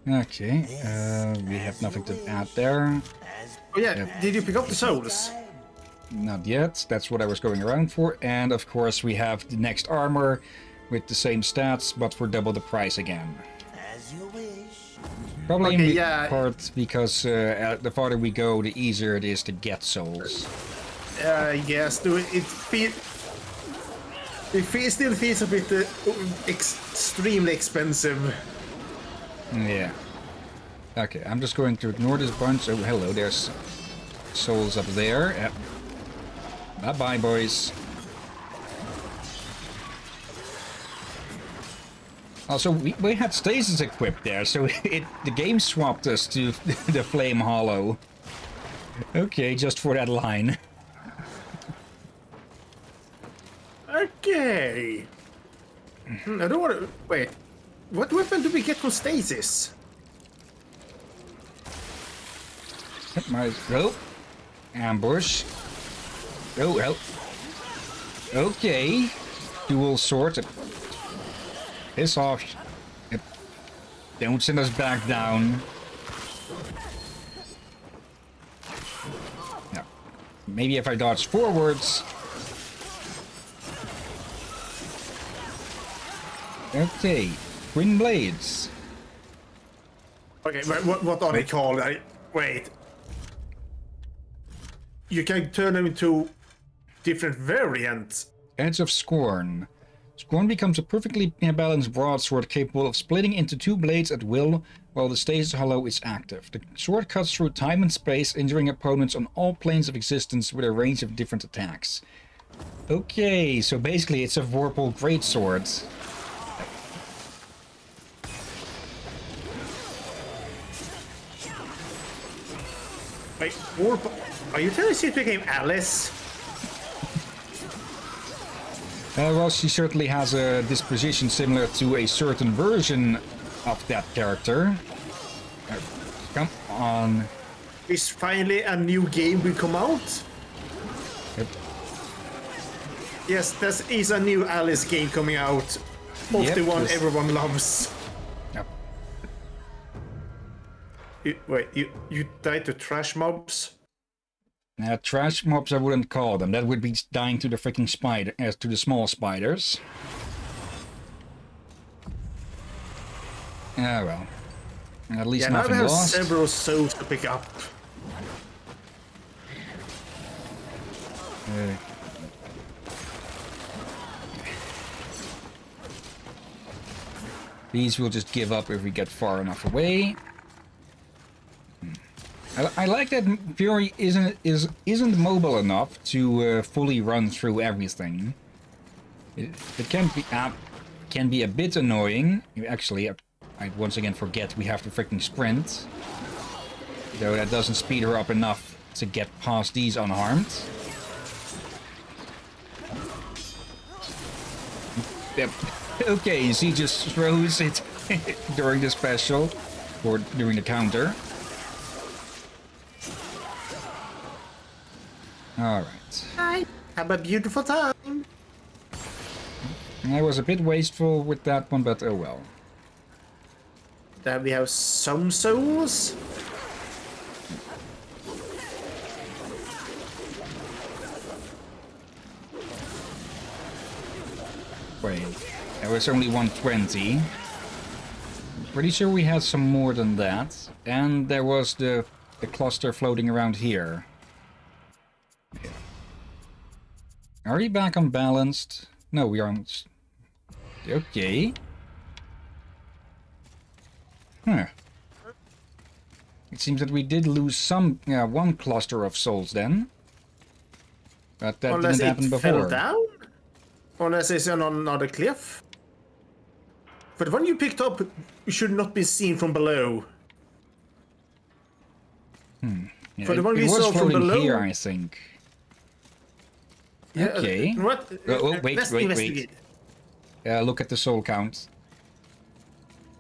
Okay, uh, we have nothing to add there. Oh yeah, did you pick up the souls? Not yet. That's what I was going around for. And of course, we have the next armor with the same stats, but for double the price again. as you wish. Probably Okay, in yeah. part because uh, uh, the farther we go, the easier it is to get souls. Uh, yes, do it. It feel. It still feels a bit uh, extremely expensive. Yeah. Okay, I'm just going to ignore this bunch. Oh, hello, there's souls up there. Yep. Bye-bye, boys. Also, we, we had stasis equipped there, so it the game swapped us to the Flame Hollow. Okay, just for that line. Okay. Hmm, I don't want to. Wait. What weapon do we get from stasis? My oh, ambush. Oh well. Okay, dual sword. Piss off. Don't send us back down. No. Maybe if I dodge forwards. Okay, twin blades. Okay, but what, what are they called? I, wait. You can turn them into different variants. Edge of Scorn. Scorn becomes a perfectly balanced broadsword capable of splitting into two blades at will while the stasis hollow is active. The sword cuts through time and space, injuring opponents on all planes of existence with a range of different attacks. Okay, so basically it's a Vorpal greatsword. Wait, Warp. Are you telling me it became Alice? Uh, well, she certainly has a disposition similar to a certain version of that character. Uh, come on. Is finally a new game will come out? Yep. Yes, there is a new Alice game coming out. Of Yep, the one everyone loves. You, wait, you you died to trash mobs? Uh, trash mobs, I wouldn't call them. That would be dying to the freaking spider, as to the small spiders. Ah well. At least Yeah, now we nothing have lost. several souls to pick up. Uh, These will just give up if we get far enough away. I, I like that Fury isn't is isn't mobile enough to uh, fully run through everything. It, it can be uh, can be a bit annoying. Actually, I, I once again forget we have to freaking sprint. Though that doesn't speed her up enough to get past these unharmed. Yep. Okay, she just throws it during the special or during the counter. All right. Bye. Have a beautiful time. Hmm? I was a bit wasteful with that one, but oh well. Then we have some souls. Wait, there was only 120. Pretty sure we had some more than that. And there was the, the cluster floating around here. Yeah. Are we back on balanced? No, we aren't. Okay. Huh. It seems that we did lose some, uh, one cluster of souls then. But that Unless didn't happen before. Unless it fell down? Unless it's on another cliff? But when you picked up, you should not be seen from below. Yeah, For the it- one we was saw from below- here, I think. Yeah, Okay. What? Oh, oh, wait, Let's wait, wait. Uh, look at the soul count.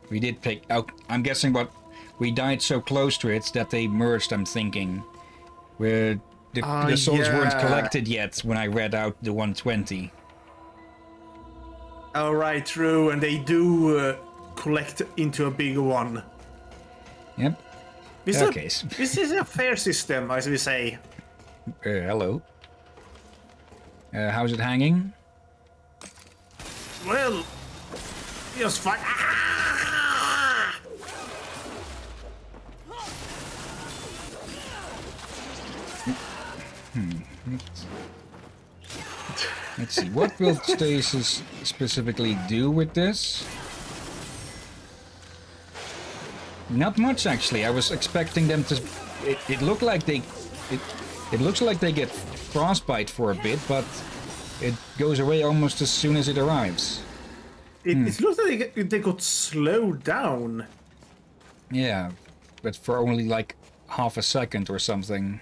We did pick. Oh, I'm guessing what we died so close to it that they merged. I'm thinking, where the, Ah, the souls weren't collected yet when I read out the 120. All right, true, and they do uh, collect into a bigger one. Yep. This, Okay. is, a, this is a fair system, as we say. Uh, hello. Uh, how's it hanging? Well, just fine. Ah! Let's see. What will stasis specifically do with this? Not much, actually. I was expecting them to. It, it looked like they. It, it looks like they get frostbite for a bit, but it goes away almost as soon as it arrives. It, Hmm. it looks like they, they got slowed down. Yeah, but for only like half a second or something.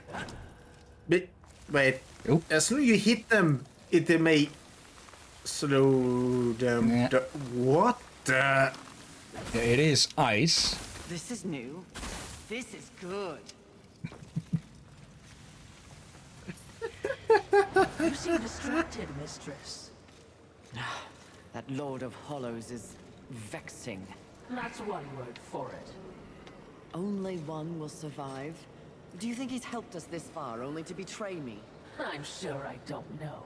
But, wait, Oop. as soon as you hit them, it they may slow them. Yeah. down. What the? It is ice. This is new. This is good. You seem distracted, mistress. That Lord of Hollows is vexing. That's one word for it. Only one will survive? Do you think he's helped us this far only to betray me? I'm sure I don't know.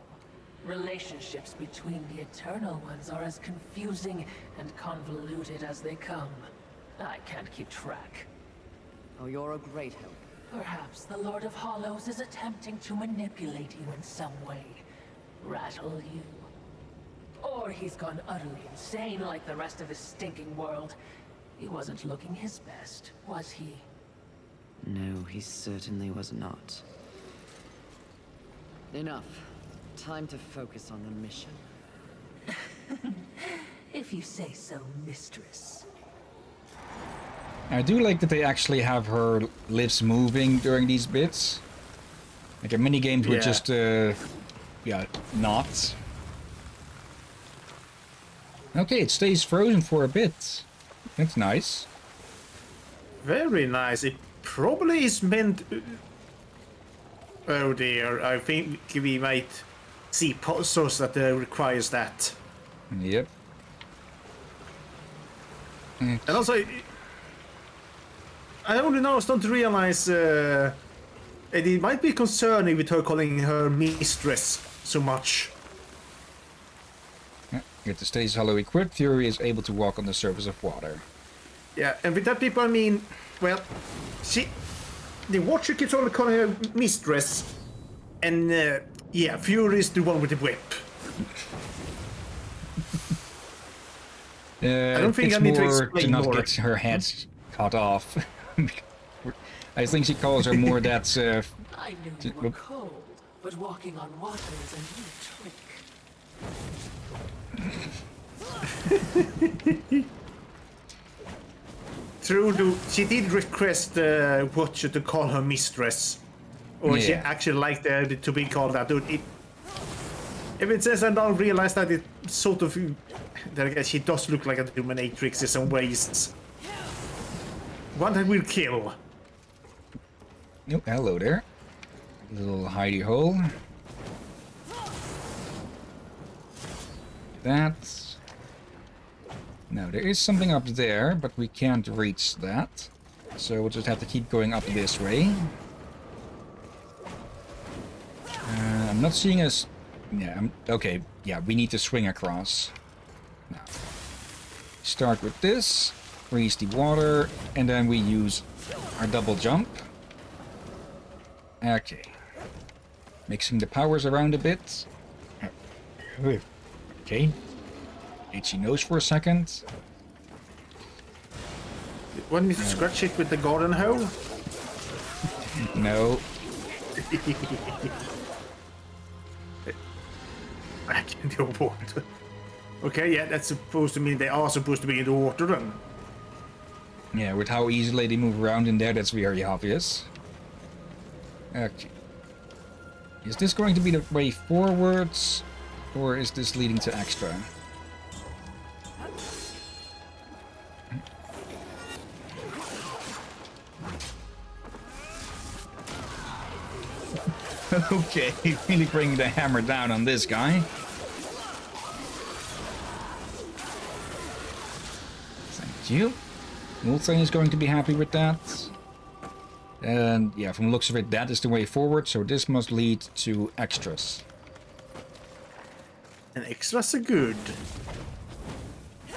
Relationships between the Eternal Ones are as confusing and convoluted as they come. I can't keep track. Oh, you're a great help. Perhaps the Lord of Hollows is attempting to manipulate you in some way. Rattle you. Or he's gone utterly insane like the rest of his stinking world. He wasn't looking his best, was he? No, he certainly was not. Enough. Time to focus on the mission. If you say so, mistress. I do like that they actually have her lips moving during these bits. Like in mini games, Yeah. just uh, yeah, not. Okay, it stays frozen for a bit. That's nice. Very nice. It probably is meant. Oh dear, I think we might see puzzles that uh, requires that. Yep. And also, I only now start to realize uh, that it might be concerning with her calling her mistress so much. With the stasis hollow equipped, Fury is able to walk on the surface of water. Yeah, and with that people I mean, well, she, the Watcher keeps on calling her mistress, and uh, yeah, Fury is the one with the whip. Uh, don't think I need to more to explain not more. get her hands cut off. I think she calls her more that. Uh, I knew you were cold, but walking on water is a new trick. True, do- she did request uh, Watcher to call her mistress. Or she actually liked uh, to be called that. Dude, it, if it says I don't realize that it sort of... That I guess she does look like a dominatrix in some ways. One that will kill. oh, hello there. little hidey hole. That. No, there is something up there, but we can't reach that. So we'll just have to keep going up this way. Uh, I'm not seeing us. Yeah, I'm, okay. Yeah, we need to swing across. Now, start with this, freeze the water, and then we use our double jump. Okay. Mixing the powers around a bit. Okay. Itchy nose for a second. Want me to scratch it with the garden hoe? No. Back in the water. Okay, yeah, that's supposed to mean they are supposed to be in the water then. Yeah, with how easily they move around in there, that's very obvious. Okay. Is this going to be the way forwards? Or is this leading to extra? okay, really bringing the hammer down on this guy. Thank you. Ulthane is going to be happy with that. And yeah, from the looks of it, that is the way forward, so this must lead to extras. And extras are good.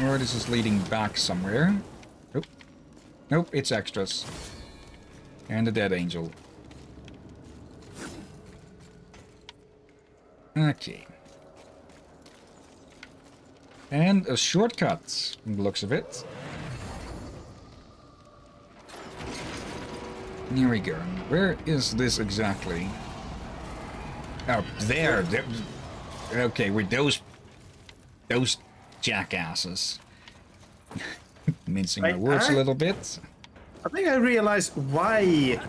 Or this is leading back somewhere. Nope. Nope, it's extras. And a dead angel. Okay. And a shortcut, from the looks of it. Here we go. Where is this exactly? Oh, there. there. Okay, with those... Those jackasses. Mincing my words a little bit. I think I realized why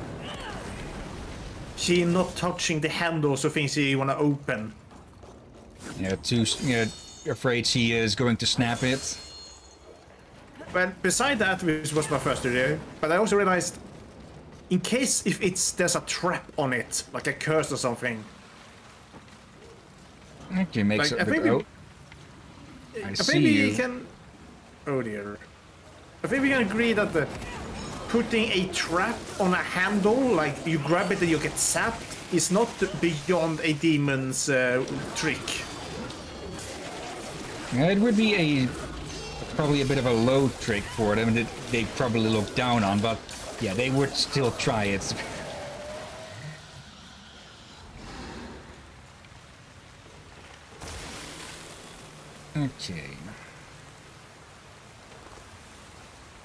she not touching the handles of things she wanna open. Yeah, too yeah, afraid she is going to snap it. But beside that, which was my first idea, but I also realized, in case if it's there's a trap on it, like a curse or something. Okay, makes Like, it I think we- Oh, I I think we you. can. Oh dear. I think we can agree that the putting a trap on a handle, like you grab it and you get zapped, is not beyond a demon's uh, trick. Yeah, it would be a probably a bit of a low trick for them that they probably look down on, but yeah, they would still try it. Okay.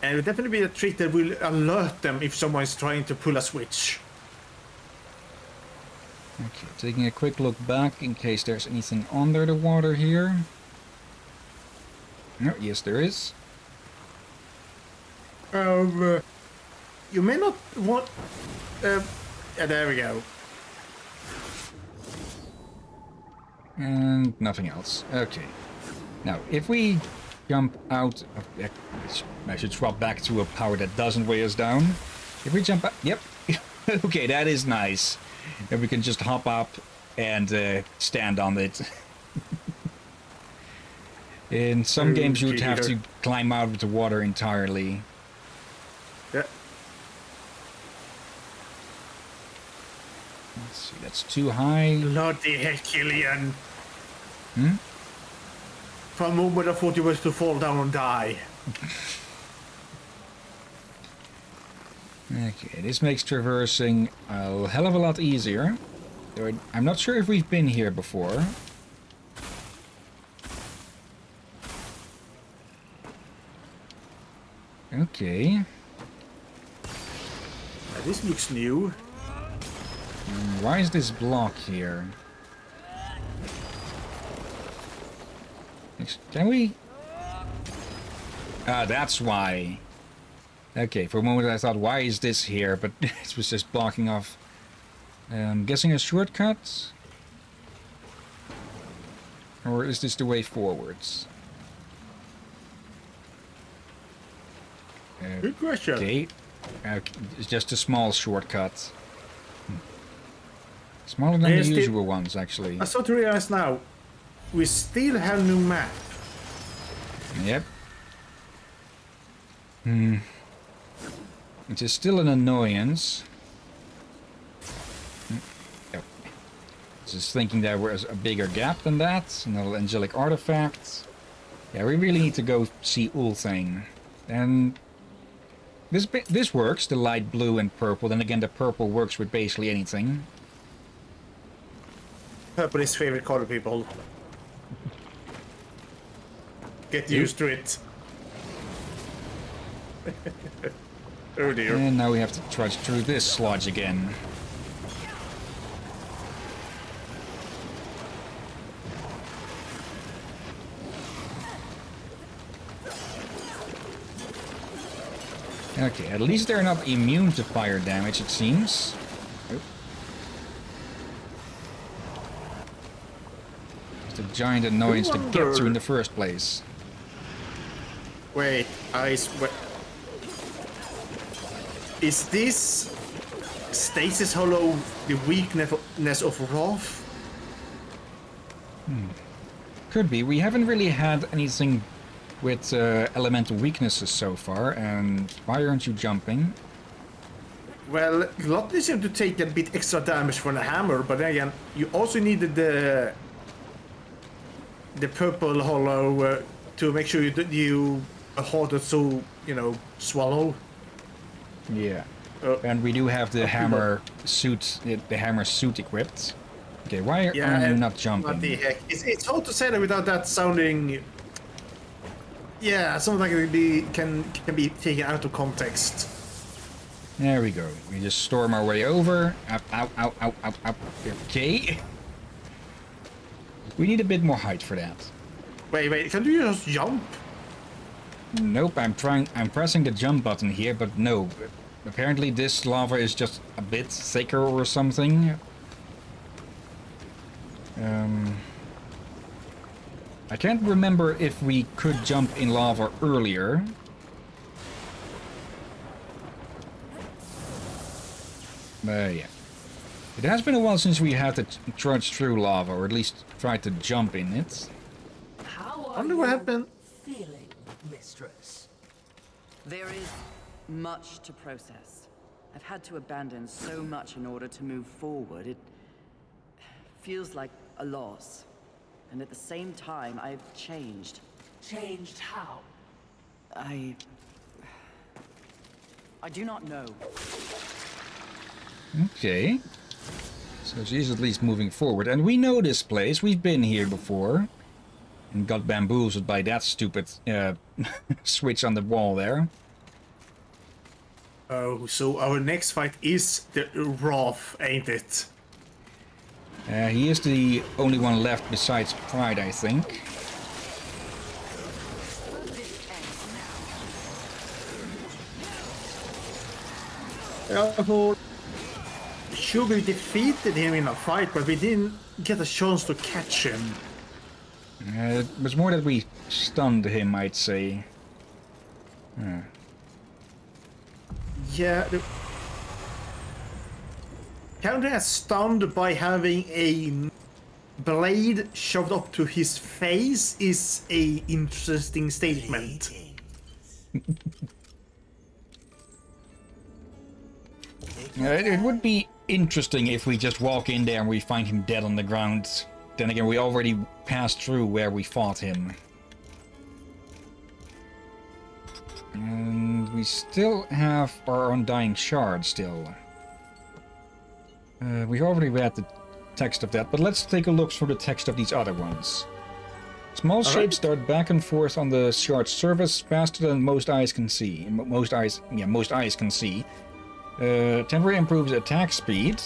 And it would definitely be a trick that will alert them if someone's trying to pull a switch. Okay, taking a quick look back in case there's anything under the water here. No, yes there is. Um, uh, you may not want. Uh, yeah, there we go. And nothing else. Okay. Now, if we jump out of... I should swap back to a power that doesn't weigh us down. If we jump out... Yep. okay, that is nice. And we can just hop up and uh, stand on it. In some games, you would have to climb out of the water entirely. Let's see, that's too high. Bloody Killian. Hmm? For a moment, I thought you was to fall down and die. Okay, this makes traversing a hell of a lot easier. I'm not sure if we've been here before. Okay. Uh, this looks new. Why is this block here? Can we? Ah, that's why. Okay, for a moment I thought, why is this here? But it was just blocking off. I'm guessing a shortcut? Or is this the way forwards? Good question. Okay. okay. It's just a small shortcut. Smaller than Yes, the the- usual ones, actually. I start to realize now, we still have no map. Yep. Hmm. It is still an annoyance. Hmm. Yep. Just thinking there was a bigger gap than that. Another angelic artifact. Yeah, we really need to go see Ulthane. And this this works, the light blue and purple. Then again, the purple works with basically anything. Purple is favorite color, people. Get used to it. oh dear. And now we have to trudge through this sludge again. Okay, at least they're not immune to fire damage, it seems. Oh. It's a giant annoyance to get through in the first place. Wait, ice. Wait. Is this stasis hollow the weakness of Wrath? Could be. We haven't really had anything with uh, elemental weaknesses so far, and why aren't you jumping? Well, Lottie seemed to take a bit extra damage from the hammer, but then again, you also needed the the purple hollow uh, to make sure that you hold it so you know swallow. Yeah. Uh, And we do have the Okay, hammer suit, the, hammer suit equipped. Okay, why Yeah, are you not jumping? What the heck? It's, it's hard to say that without that sounding. Yeah, something like it be can can be taken out of context. There we go. We just storm our way over. Up, out, out, out, out, out. Okay. We need a bit more height for that. Wait, wait, can you just jump? Nope, I'm trying. I'm pressing the jump button here, but no. Apparently, this lava is just a bit thicker or something. Um, I can't remember if we could jump in lava earlier. But yeah. It has been a while since we had to trudge through lava, or at least try to jump in it. How are Wonder what happened. feeling, mistress? There is much to process. I've had to abandon so much in order to move forward. It feels like a loss. And at the same time, I've changed. Changed how? I... I do not know. Okay. So she's at least moving forward. And we know this place. We've been here before. And got bamboozled by that stupid uh, switch on the wall there. Oh, so our next fight is the Wrath, ain't it? Uh, he is the only one left besides Pride, I think. I we defeated him in a fight, but we didn't get a chance to catch him. Uh, it was more that we stunned him, I'd say. Yeah. The... Counting as stunned by having a blade shoved up to his face is a interesting statement. Uh, it would be interesting if we just walk in there and we find him dead on the ground. Then again, we already passed through where we fought him. And we still have our Undying Shard still. Uh, we've already read the text of that, but let's take a look through the text of these other ones. Small shapes dart back and forth on the shard's surface faster than most eyes can see. Most eyes, yeah, most eyes can see. Uh, temporary improves attack speed.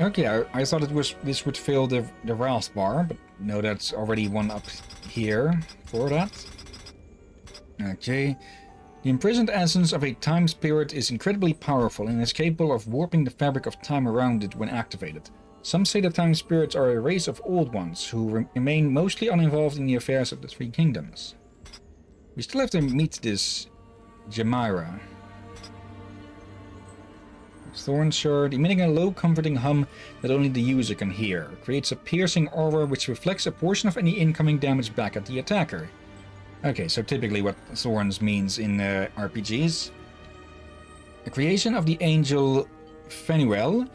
Okay, I, I thought it was this would fill the the Wrath bar, but no, that's already one up here for that. Okay. The imprisoned essence of a time spirit is incredibly powerful and is capable of warping the fabric of time around it when activated. Some say that time spirits are a race of old ones who re- remain mostly uninvolved in the affairs of the Three Kingdoms. We still have to meet this Jamira. Thorn Shard, emitting a low comforting hum that only the user can hear. Creates a piercing aura which reflects a portion of any incoming damage back at the attacker. Okay, so typically what Thorns means in uh, RPGs. The creation of the angel Phanuel,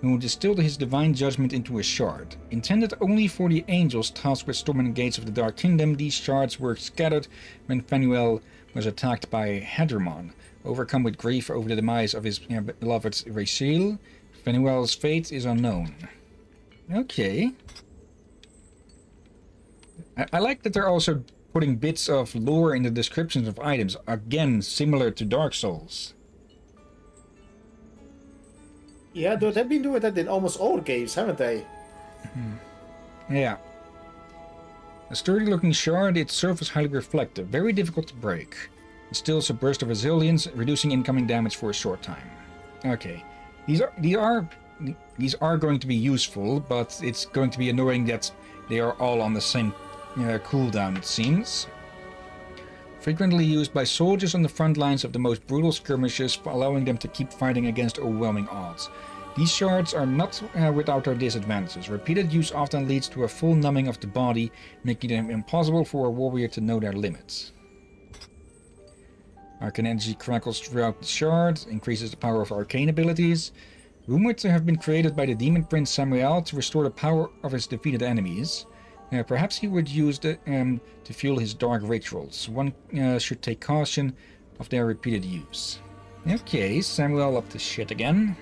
who distilled his divine judgment into a shard. Intended only for the angels tasked with storming the gates of the Dark Kingdom, these shards were scattered when Phanuel was attacked by Hadramon. Overcome with grief over the demise of his you know, beloved Raziel, Phanuel's fate is unknown. Okay. I, I like that they're also putting bits of lore in the descriptions of items, again, similar to Dark Souls. Yeah, they've been doing that in almost all games, haven't they? Hmm. Yeah. A sturdy looking shard, its surface highly reflective, very difficult to break. Instills a burst of resilience, reducing incoming damage for a short time. Okay. These are these are these are going to be useful, but it's going to be annoying that they are all on the same uh, cooldown, it seems. Frequently used by soldiers on the front lines of the most brutal skirmishes, allowing them to keep fighting against overwhelming odds. These shards are not uh, without their disadvantages. Repeated use often leads to a full numbing of the body, making it impossible for a warrior to know their limits. Arcane energy crackles throughout the shard, increases the power of arcane abilities. Rumored to have been created by the demon prince Samael to restore the power of his defeated enemies. Uh, perhaps he would use the, um, to fuel his dark rituals. One uh, should take caution of their repeated use. Okay, Samael up to shit again.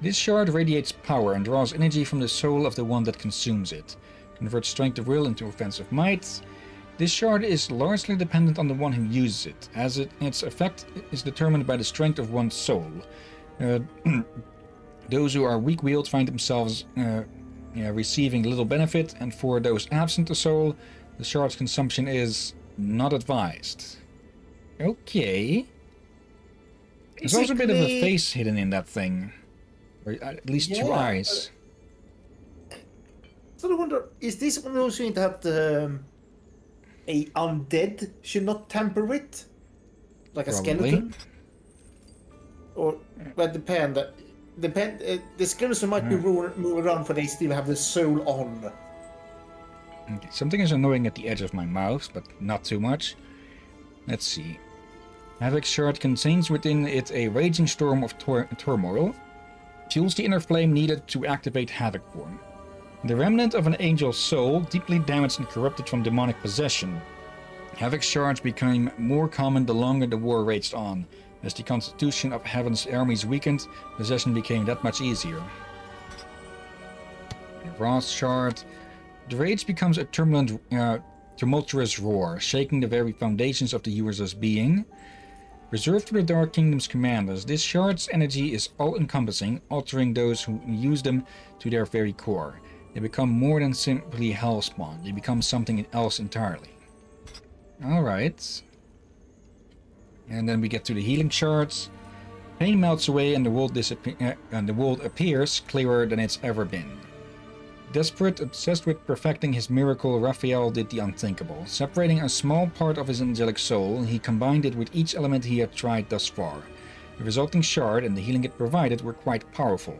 This shard radiates power and draws energy from the soul of the one that consumes it. Converts strength of will into offensive might. This shard is largely dependent on the one who uses it, as it, its effect is determined by the strength of one's soul. Uh, those who are weak-willed find themselves uh, yeah, receiving little benefit, and for those absent a soul, the shard's consumption is not advised. Okay. There's also a bit of a face hidden in that thing. Or at least two Yeah, eyes. So I wonder, is this one of those things that um, a undead should not tamper with? Like a Probably. skeleton? Or, well, depend. Depend. Uh, the skeleton might be ro- move around for they still have the soul on. Okay, Something is annoying at the edge of my mouth, but not too much. Let's see. Havoc Shard contains within it a raging storm of tur- turmoil. Fuels the inner flame needed to activate Havoc Form. The remnant of an angel's soul, deeply damaged and corrupted from demonic possession. Havoc shards became more common the longer the war raged on. As the constitution of Heaven's armies weakened, possession became that much easier. Frost Shard. The rage becomes a turbulent, uh, tumultuous roar, shaking the very foundations of the user's being. Reserved for the Dark Kingdom's commanders, this shard's energy is all-encompassing, altering those who use them to their very core. They become more than simply hellspawn, they become something else entirely. Alright. And then we get to the healing shards. Pain melts away and the world disappear uh, and the world appears clearer than it's ever been. Desperate, obsessed with perfecting his miracle, Raphael did the unthinkable. Separating a small part of his angelic soul, he combined it with each element he had tried thus far. The resulting shard and the healing it provided were quite powerful,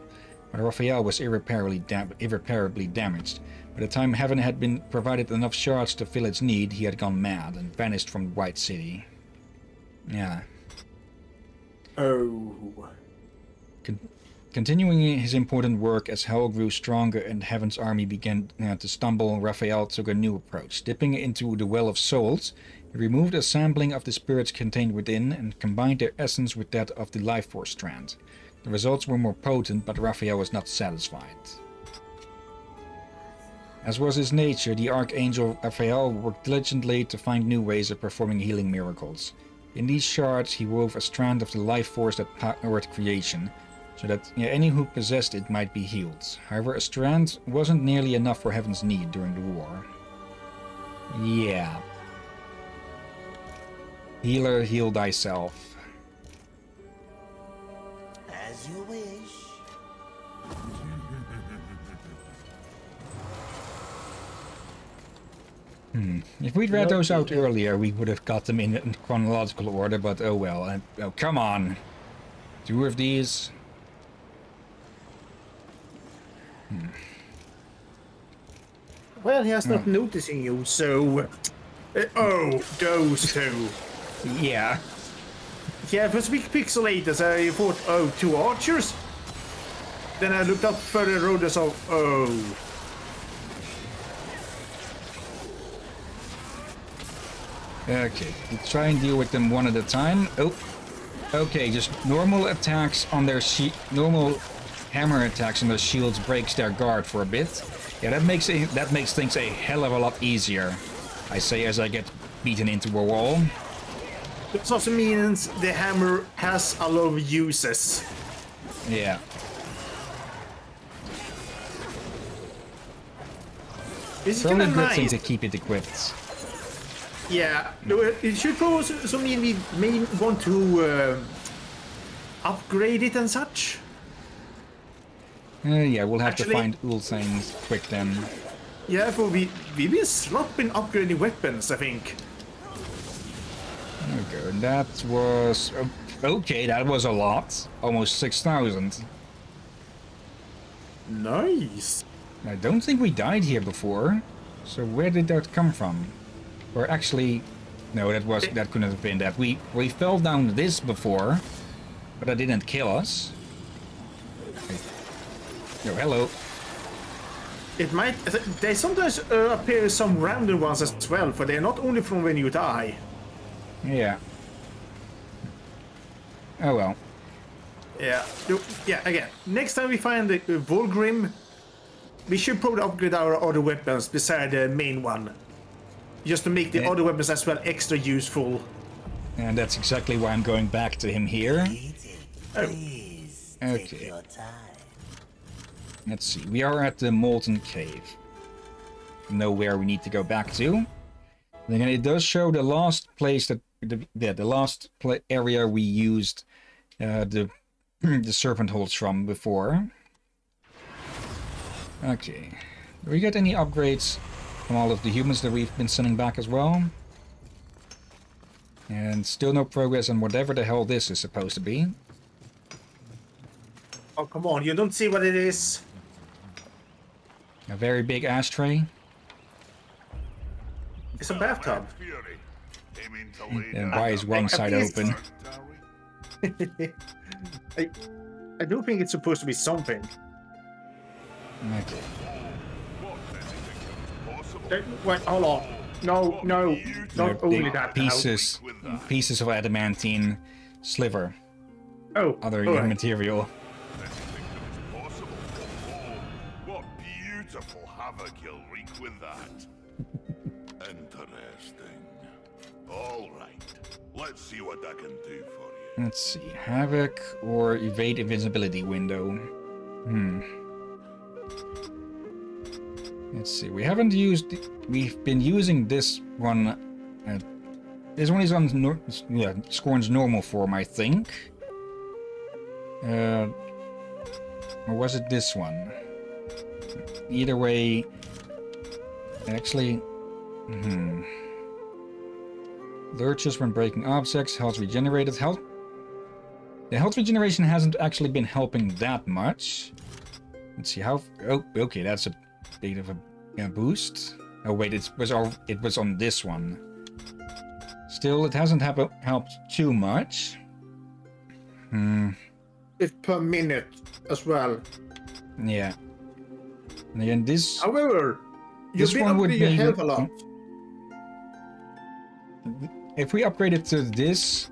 Raphael was irreparably, dam- irreparably damaged. By the time Heaven had been provided enough shards to fill its need, he had gone mad and vanished from the White City. Yeah. Oh. Con- continuing his important work as Hell grew stronger and Heaven's army began uh, to stumble, Raphael took a new approach. Dipping into the Well of Souls, he removed a sampling of the spirits contained within and combined their essence with that of the Life Force strand. The results were more potent, but Raphael was not satisfied. As was his nature, the Archangel Raphael worked diligently to find new ways of performing healing miracles. In these shards, he wove a strand of the life force that powered creation, so that any who possessed it might be healed. However, a strand wasn't nearly enough for Heaven's need during the war. Yeah. Healer, heal thyself. If we'd read those out Okay. earlier, we would have got them in, in chronological order, but oh well. Uh, oh, come on. Two of these. Well, he has not noticing you, so. Uh, oh, those two. Yeah. Yeah, it was a big pixelated. so I thought, oh, two archers. Then I looked up further road and saw, oh. Okay, try and deal with them one at a time. Oh, okay, just normal attacks on their normal hammer attacks on their shields breaks their guard for a bit. Yeah, that makes it, that makes things a hell of a lot easier. I say as I get beaten into a wall. This also means the hammer has a lot of uses. Yeah. Is Probably kind a good thing to keep it equipped. Yeah, it should also mean we may want to uh, upgrade it and such. Uh, yeah, we'll have Actually- to find Ulthane's quick then. Yeah, for we we've been been upgrading weapons. I think. Okay, that was... uh, Okay, that was a lot. Almost 6,000. Nice. I don't think we died here before. So where did that come from? Or actually... No, that was that couldn't have been that. We we fell down this before, but that didn't kill us. Oh, hello. It might. They sometimes uh, appear some random ones as well, for they're not only from when you die. Yeah. Oh well. Yeah. Yeah. Again, next time we find the uh, Vulgrim, we should probably upgrade our other weapons beside the main one, just to make the Yeah. other weapons as well extra useful. And that's exactly why I'm going back to him here. Eat. Oh. Okay. your time. Let's see. We are at the Molten Cave. Know where we need to go back to. And again, it does show the last place that the yeah, the last area we used uh, the the serpent holes from before. Okay. Do we get any upgrades from all of the humans that we've been sending back as well? And still no progress on whatever the hell this is supposed to be. Oh come on! You don't see what it is. A very big ashtray. It's a bathtub. Fury, aiming to lay And why is one side open? I, I do think it's supposed to be something. Okay. What anything comes possible? Wait, hold on. No, no, not They're only big that. now. pieces, pieces of adamantine sliver, Oh, other all right. material. Anything that is possible. What beautiful havoc you'll wreak with that. Interesting. All right. Let's see what I can do for you. Let's see, havoc or evade invisibility window. Hmm. Let's see. We haven't used. We've been using this one. Uh, this one is on nor- yeah, Scorn's normal form, I think. Uh, or was it this one? Either way, actually, hmm. Lurches when breaking objects, health regenerated. Health. The health regeneration hasn't actually been helping that much. Let's see how. Oh, okay, that's a bit of a, a boost. Oh wait, it was all. It was on this one. Still, it hasn't helped too much. Hmm. It's per minute as well. Yeah. And again, this However, This one would be- health a lot. if we upgrade it to this,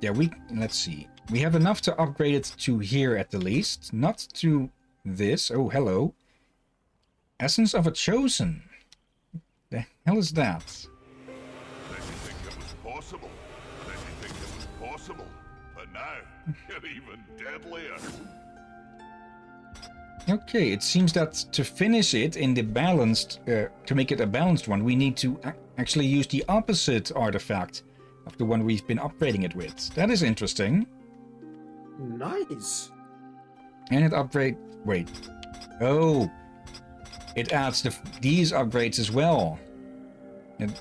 yeah, we let's see. We have enough to upgrade it to here at the least, not to this. Oh, hello. Essence of a chosen. The hell is that? Did you think it was possible? Did you think it was possible? But now, you're even deadlier. Okay, it seems that to finish it in the balanced, uh, to make it a balanced one, we need to actually use the opposite artifact of the one we've been upgrading it with. That is interesting. Nice. And it upgrade. Wait. Oh. It adds the these upgrades as well. And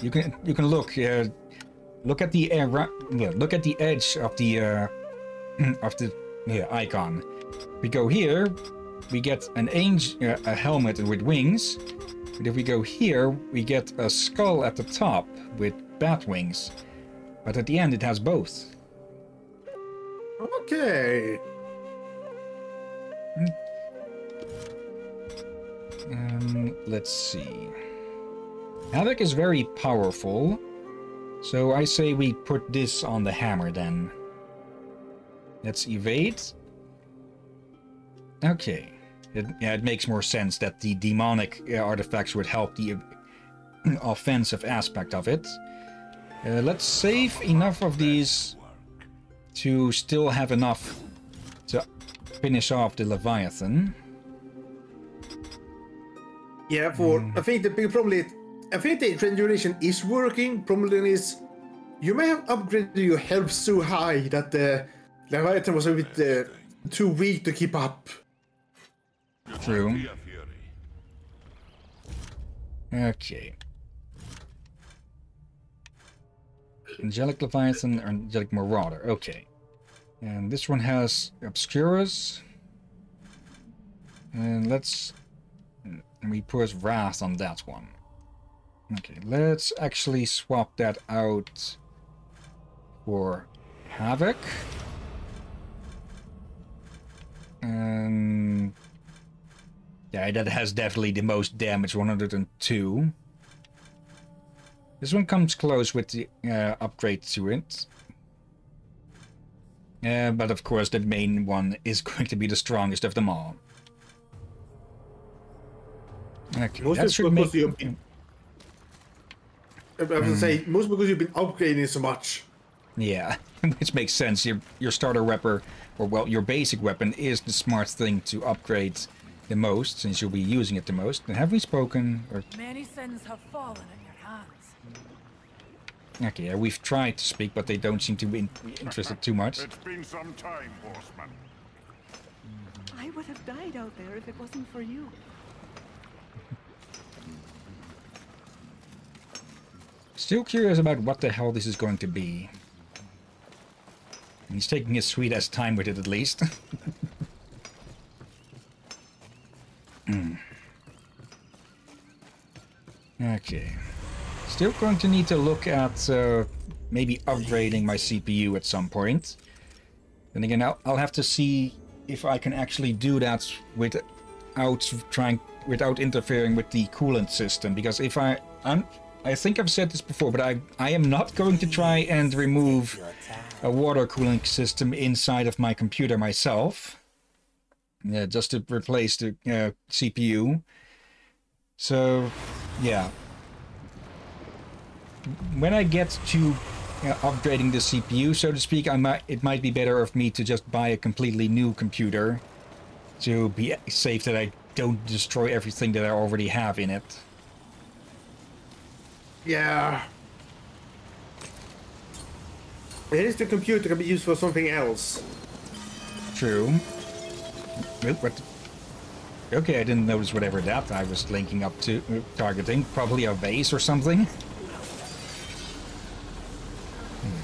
you can you can look. Uh, look at the uh, yeah, look at the edge of the uh, of the yeah, icon. We go here, we get an angel, uh, a helmet with wings. But if we go here, we get a skull at the top with bat wings. But at the end, it has both. Okay. Um, let's see. Havoc is very powerful, so I say we put this on the hammer then. Let's evade. Okay. It, yeah, it makes more sense that the demonic uh, artifacts would help the offensive aspect of it. Uh, let's save enough of these to still have enough to finish off the Leviathan. Yeah, for Mm. I think the big problem is I think the regeneration is working. Problem is you may have upgraded your health so high that the Leviathan was a bit uh, too weak to keep up. True. Be a fury. Okay. Angelic Leviathan or Angelic Marauder. Okay. And this one has Obscurus. And let's... And we put Wrath on that one. Okay, let's actually swap that out for Havoc. And... Yeah, that has definitely the most damage, 102. This one comes close with the uh, upgrade to it. Uh, but of course, the main one is going to be the strongest of them all. Okay, Most that is should because make... you've been- I was gonna say hmm. most because you've been upgrading so much. Yeah, which makes sense. Your your starter weapon, or well, your basic weapon is the smart thing to upgrade the most, since you'll be using it the most. And have we spoken? Or Many sins have fallen in your hands. okay, yeah, we've tried to speak, but they don't seem to be in- interested too much. It's been some time, horseman. I would have died out there if it wasn't for you. Still curious about what the hell this is going to be. He's taking his sweet ass time with it at least. Hmm. Okay. Still going to need to look at uh, maybe upgrading my CPU at some point. Then again, I'll, I'll have to see if I can actually do that without trying, without interfering with the coolant system. Because if I, I'm, I think I've said this before, but I, I am not going to try and remove a water cooling system inside of my computer myself. Yeah, just to replace the uh, CPU. So, yeah. When I get to uh, upgrading the CPU, so to speak, I might it might be better of me to just buy a completely new computer to be safe that I don't destroy everything that I already have in it. Yeah. At least the computer can be used for something else. True. What? Okay, I didn't notice whatever that I was linking up to, uh, targeting. Probably a vase or something. Hmm.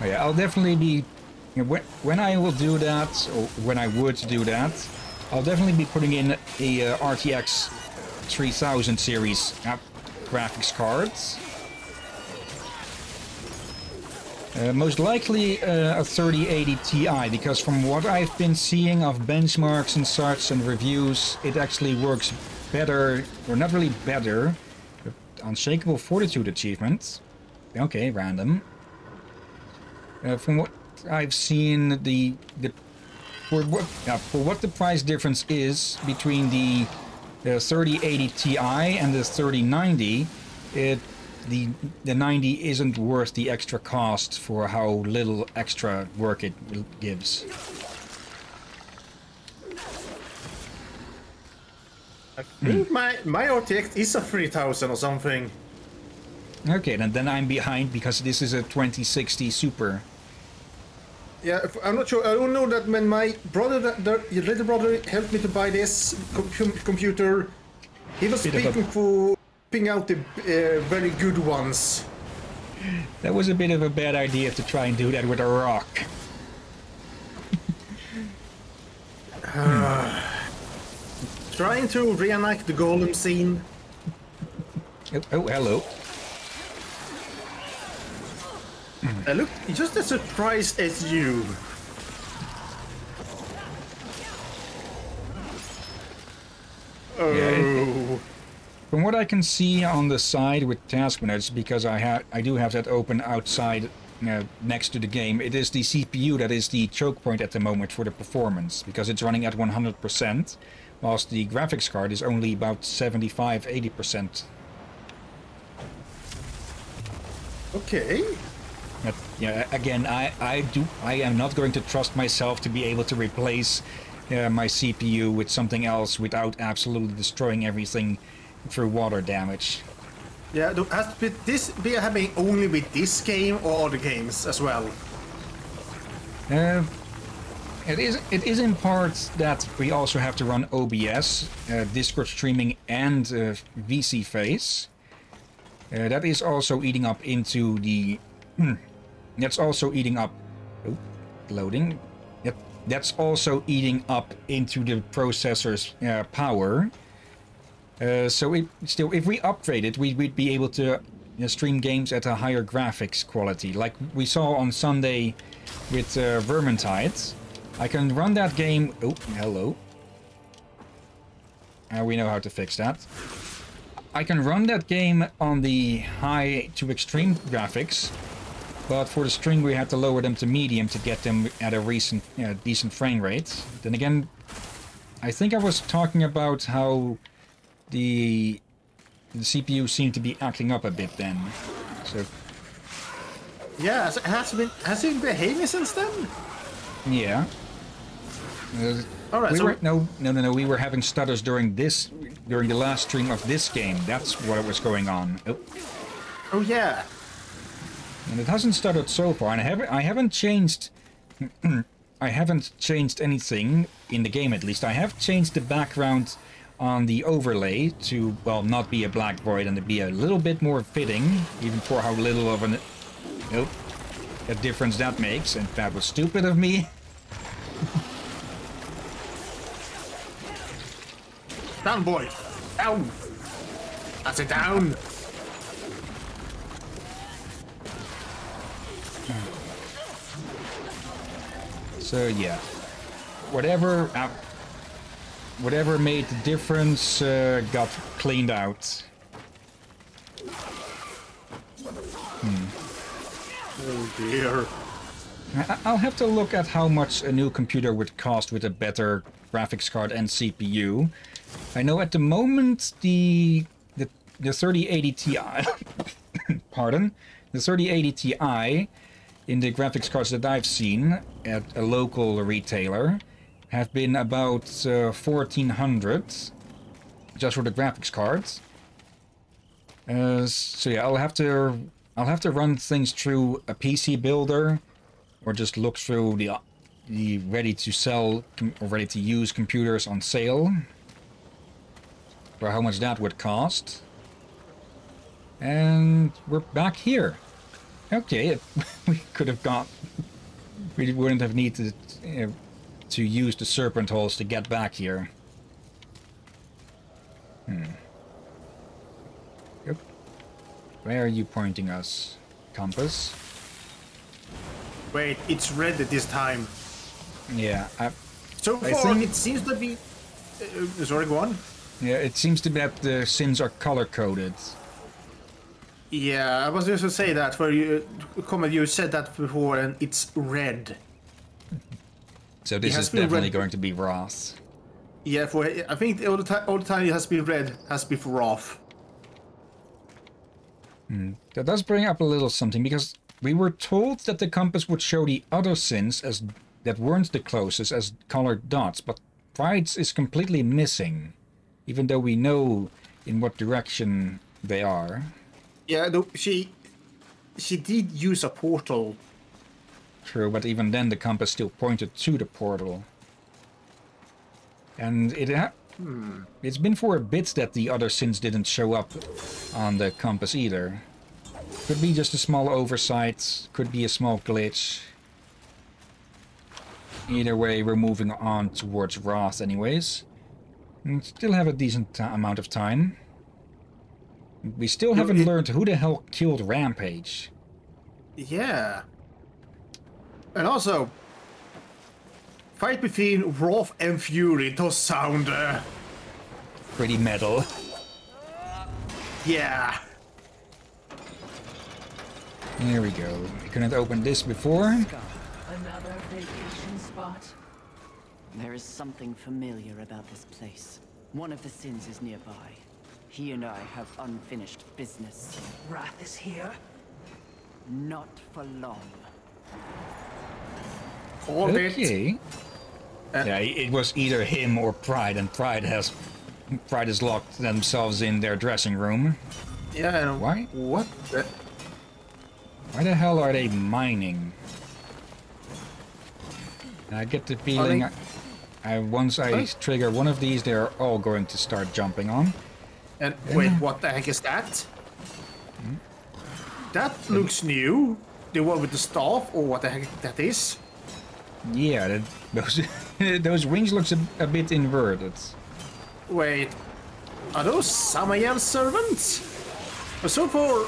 Oh yeah, I'll definitely be... When, when I will do that, or when I would do that, I'll definitely be putting in a uh, RTX 3000 series graphics cards. Uh, most likely uh, a 3080 Ti, because from what I've been seeing of benchmarks and such and reviews, it actually works better, or not really better, Unshakable Fortitude achievement. Okay, random. Uh, from what I've seen, the the for what for what the price difference is between the the 3080 Ti and the 3090, it the the 90 isn't worth the extra cost for how little extra work it gives. I think hmm. my my RTX is a 3000 or something. Okay, then then I'm behind because this is a 2060 Super. Yeah, if- I'm not sure. I don't know that when my brother, that- that- your little brother, helped me to buy this com- computer, he was a- speaking for picking out the uh, very good ones. That was a bit of a bad idea to try and do that with a rock. Trying to reenact the golem scene. Oh, oh hello. I look just as surprised as you. Oh. From what I can see on the side with Task Manager, because I have I do have that open outside uh, next to the game, it is the CPU that is the choke point at the moment for the performance, because it's running at 100%, whilst the graphics card is only about 75-80%. Okay. But, yeah, again, I, I do I am not going to trust myself to be able to replace uh, my CPU with something else without absolutely destroying everything through water damage. Yeah, do, has this be happening only with this game or other games as well? Uh, it is it is in part that we also have to run OBS, uh, Discord streaming, and uh, VSeeFace. Uh, that is also eating up into the. That's also eating up. Oh, loading. Yep, that's also eating up into the processor's uh, power. Uh, so it, still, if we upgrade it, we, we'd be able to know, stream games at a higher graphics quality, like we saw on Sunday with uh, Vermintide. I can run that game. Oh, hello. Uh, we know how to fix that. I can run that game on the high to extreme graphics, but for the string, we had to lower them to medium to get them at a recent, uh, decent frame rate. Then again, I think I was talking about how the the CPU seemed to be acting up a bit then. So Yeah, has, has it been has it been behaving since then? yeah. Uh, All right, we so were no no no no we were having stutters during this during the last stream of this game. That's what was going on. Oh, oh yeah, and it hasn't started so far, and I haven't I haven't changed. I haven't changed anything in the game, at least. I have changed the background on the overlay to, well, not be a black void and to be a little bit more fitting, even for how little of an... Nope. A difference that makes, and that was stupid of me. down boy, down. That's it down. So, yeah. Whatever... Uh, whatever made the difference uh, got cleaned out. Oh dear. I'll have to look at how much a new computer would cost with a better graphics card and CPU. I know at the moment the the, the 3080 Ti, pardon, the 3080 Ti in the graphics cards that I've seen at a local retailer have been about uh, 1400 just for the graphics cards. Uh, so yeah, I'll have to I'll have to run things through a PC builder, or just look through the the ready to sell or ready to use computers on sale. For how much that would cost. And we're back here. Okay, we could have got. We wouldn't have needed uh, to use the serpent holes to get back here. Hmm. Yep. Where are you pointing us? Compass? Wait, it's red at this time. Yeah, I, So I far, think- it seems to be. Uh, sorry, go on. yeah. It seems to be that the sins are color coded. Yeah, I was just to say that where you comment you said that before, and it's red. So this is definitely red- going to be Wrath. Yeah, for I think all the time, all the time it has been red has been for off. Hmm, that does bring up a little something because we were told that the compass would show the other sins as that weren't the closest as colored dots, but Pride's is completely missing, even though we know in what direction they are. Yeah, no, she she did use a portal. True, but even then the compass still pointed to the portal. And it ha- hmm. it's been for a bit that the other sins didn't show up on the compass either. Could be just a small oversight, could be a small glitch. Either way, we're moving on towards Wrath anyways. And still have a decent amount of time. We still haven't it- learned who the hell killed Rampage. Yeah. And also, fight between Wrath and Fury does sound, uh, Pretty metal. yeah. Here we go. We couldn't open this before. Another vacation spot. There is something familiar about this place. One of the sins is nearby. He and I have unfinished business. Wrath is here. Not for long. Called it. Okay. Uh, yeah, it was either him or Pride, and Pride has Pride has locked themselves in their dressing room. Yeah, and Why? What? the- Why the hell are they mining? I get the feeling I, I once I trigger one of these, they're all going to start jumping on. And wait, what the heck is that? Hmm? That looks new. The one with the staff, or what the heck that is? Yeah, that, those those wings looks a, a bit inverted. Wait, are those Samael servants? So far,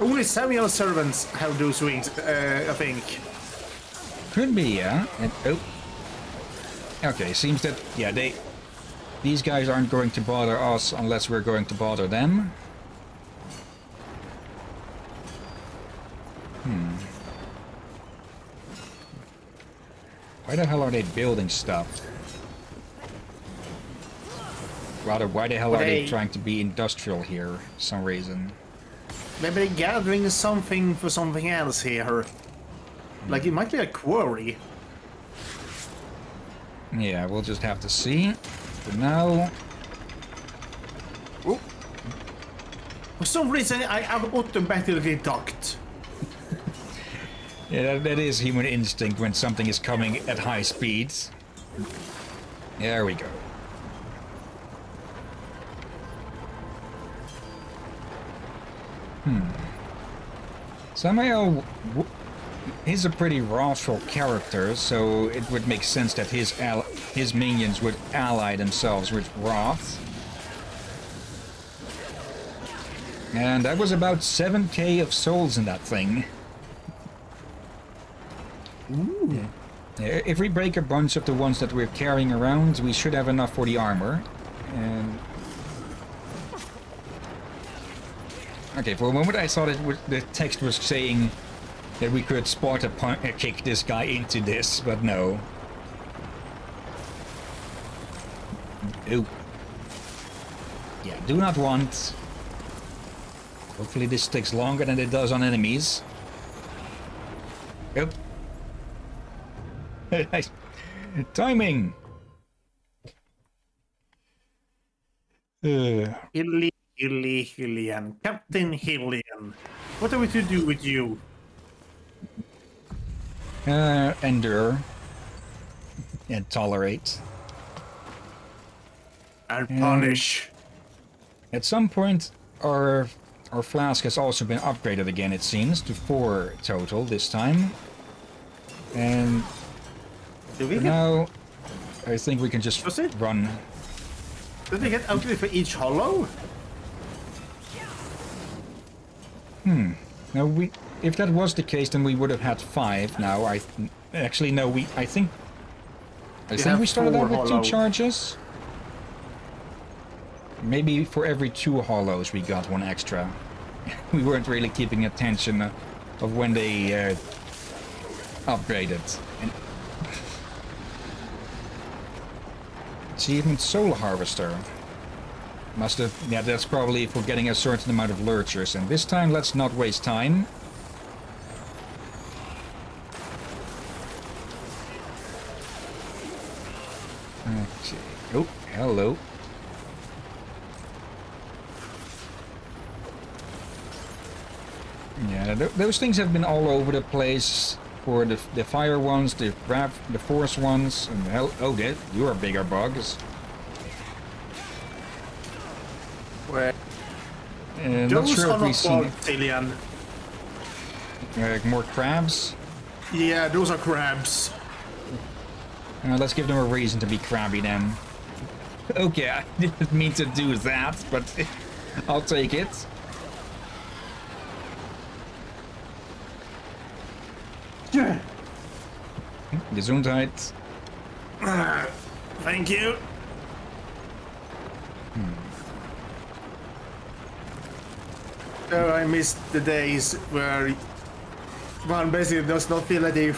only Samael servants have those wings, uh, I think. Could be, yeah. And, oh. Okay, seems that yeah they these guys aren't going to bother us unless we're going to bother them. Hmm. Why the hell are they building stuff? Rather, why the hell are they They- trying to be industrial here for some reason? Maybe they're gathering something for something else here. Like it might be a quarry. Yeah, we'll just have to see. For now, For some reason, I have automatically ducked. Yeah, that, that is human instinct when something is coming at high speeds. There we go. Hmm. Samael, w- he's a pretty wrathful character, so it would make sense that his al- his minions would ally themselves with Wrath. And that was about 7k of souls in that thing. Yeah, If we break a bunch of the ones that we're carrying around, we should have enough for the armor. And okay, for a moment I thought it was, the text was saying that we could spot a uh, kick this guy into this, but no. Ooh. Yeah, do not want. Hopefully this takes longer than it does on enemies. Yep. Nice timing. Uh, Hilly, Hilly, Hillyan. Captain Hillyan. What are we to do with you? Uh, endure. And tolerate. And Mm. punish. At some point, our our flask has also been upgraded again. It seems to four total this time. And Do we for get, now, I think we can just That's it? run. do we get outfit for each hollow? No, we. If that was the case, then we would have had five. Now I th- actually no. We I think. I think we started out with two charges. Maybe for every two hollows we got one extra. we weren't really keeping attention uh, of when they uh, upgraded. And Achievement Soul Harvester. Must have, yeah, that's probably for getting a certain amount of lurchers. And this time, let's not waste time. Oh, hello. Yeah, th those things have been all over the place for the the fire ones, the rap, the force ones, and hell, oh, that you are bigger bugs. Where Uh, not sure if we see. bugs, Hillyan. Uh, more crabs. Yeah, those are crabs. Uh, let's give them a reason to be crabby then. Okay, I didn't mean to do that, but I'll take it. Gesundheit. Thank you. Oh, I missed the days where one basically does not feel like they're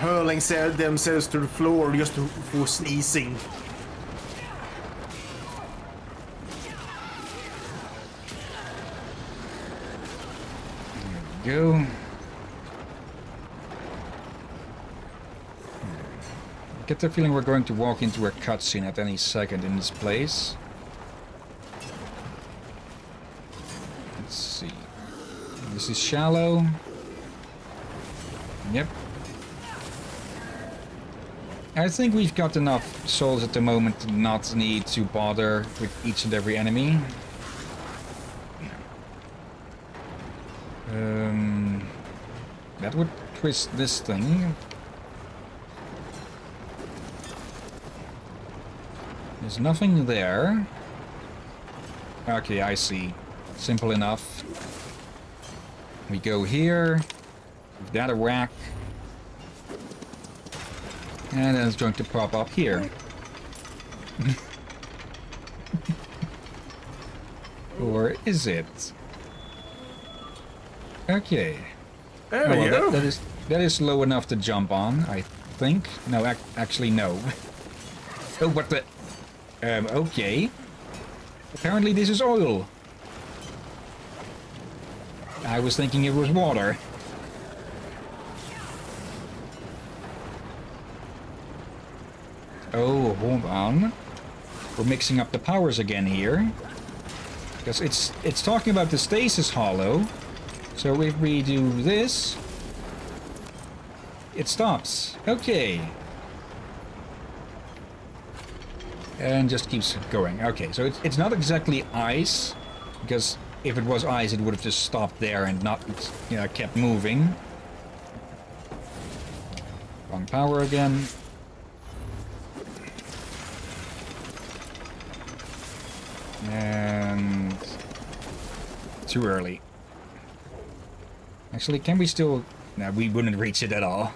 hurling themselves to the floor just for sneezing. Go. Hmm. Get the feeling we're going to walk into a cutscene at any second in this place. Let's see. This is shallow. Yep. I think we've got enough souls at the moment to not need to bother with each and every enemy. Um, that would twist this thing. There's nothing there. Okay, I see. Simple enough. We go here. Give that a whack. And then it's going to pop up here. or is it? Okay. There Oh, we go. that, that is that is low enough to jump on, I think. No, ac actually no. oh, what the? Um, okay. Apparently this is oil. I was thinking it was water. Oh, hold on. We're mixing up the powers again here. Because it's it's talking about the stasis hollow. So if we do this, it stops. Okay. And just keeps going. Okay, so it's, it's not exactly ice, because if it was ice, it would have just stopped there and not, you know, kept moving. Wrong power again. And too early. Actually, can we still... No, we wouldn't reach it at all.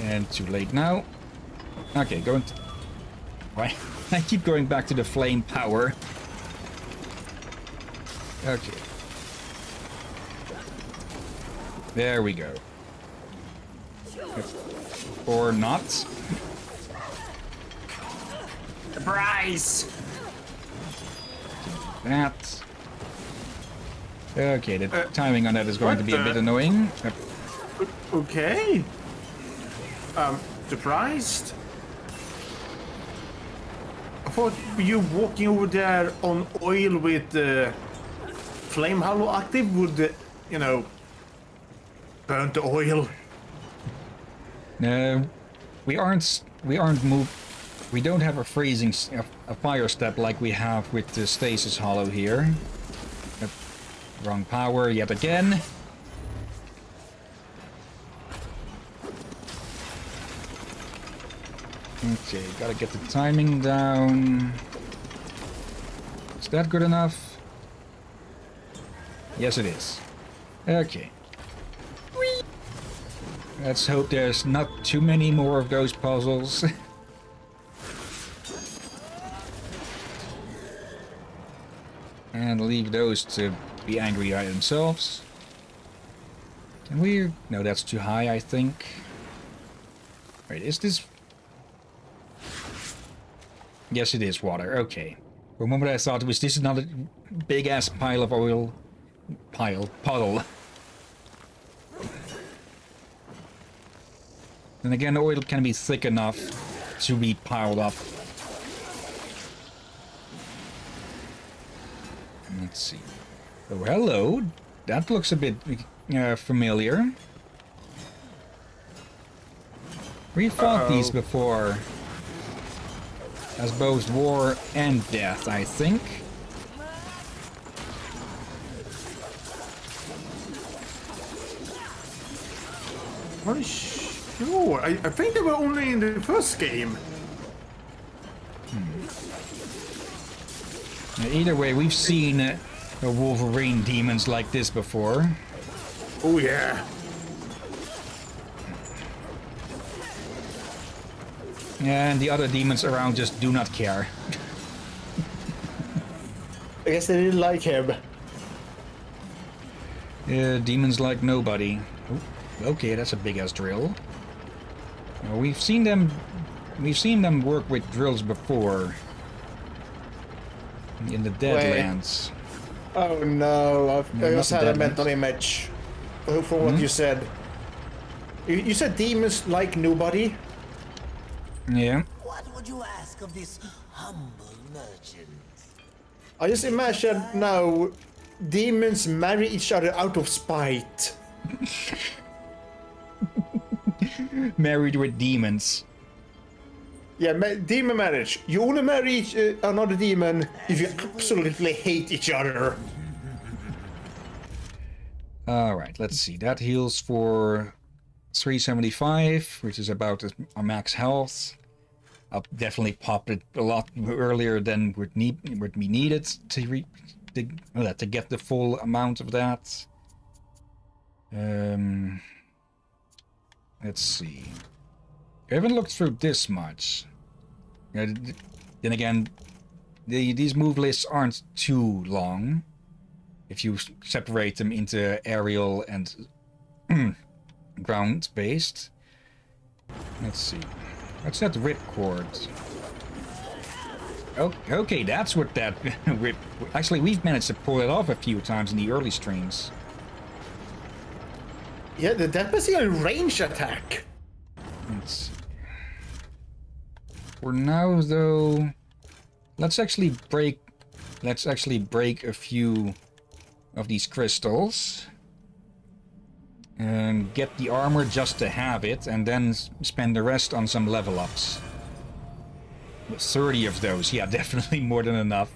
And too late now. Okay, going to... Why? I keep going back to the flame power. Okay. There we go. Or not. Surprise! That. Okay, the Uh, timing on that is going to be a bit annoying. Okay. Um, surprised? I thought you walking over there on oil with uh, flame hollow active would, uh, you know, burn the oil. No, we aren't. We aren't moved. We don't have a freezing, a, a fire step like we have with the stasis hollow here. Wrong power yet again. Okay, gotta get the timing down. Is that good enough? Yes, it is. Okay. Let's hope there's not too many more of those puzzles. and leave those to be angry at themselves. Can we... No, that's too high, I think. Wait, is this... Yes, it is water. Okay. Remember I thought was this another big-ass pile of oil. Pile. Puddle. And again, oil can be thick enough to be piled up. Let's see. Oh, hello. That looks a bit uh, familiar. We fought these Uh-oh. before. As both war and death, I think. Not sure. I, I think they were only in the first game. Either way, we've seen Wolverine demons like this before. Oh yeah. And the other demons around just do not care. I guess they didn't like him. Uh, demons like nobody. Ooh, okay, that's a big ass drill. Uh, we've seen them. We've seen them work with drills before. In the Deadlands. Oh no, I've, No, I just had a mental image from what Hmm? you said. You, you said demons like nobody. Yeah. What would you ask of this humble merchant? I just imagine now demons marry each other out of spite. Married with demons. Yeah, ma- demon marriage. You only marry each, uh, another demon if you absolutely hate each other. Alright, let's see. That heals for 375, which is about our max health. I'll definitely pop it a lot earlier than would need would be needed to re to, uh, to get the full amount of that. Um, let's see. I haven't looked through this much. Then again, the, these move lists aren't too long if you separate them into aerial and ground based. Let's see. What's that ripcord? Oh, okay, that's what that rip. Actually, we've managed to pull it off a few times in the early streams. Yeah, that that was a range attack. Let's see. For now, though, let's actually break. Let's actually break a few of these crystals and get the armor just to have it, and then spend the rest on some level ups. 30 of those, yeah, definitely more than enough.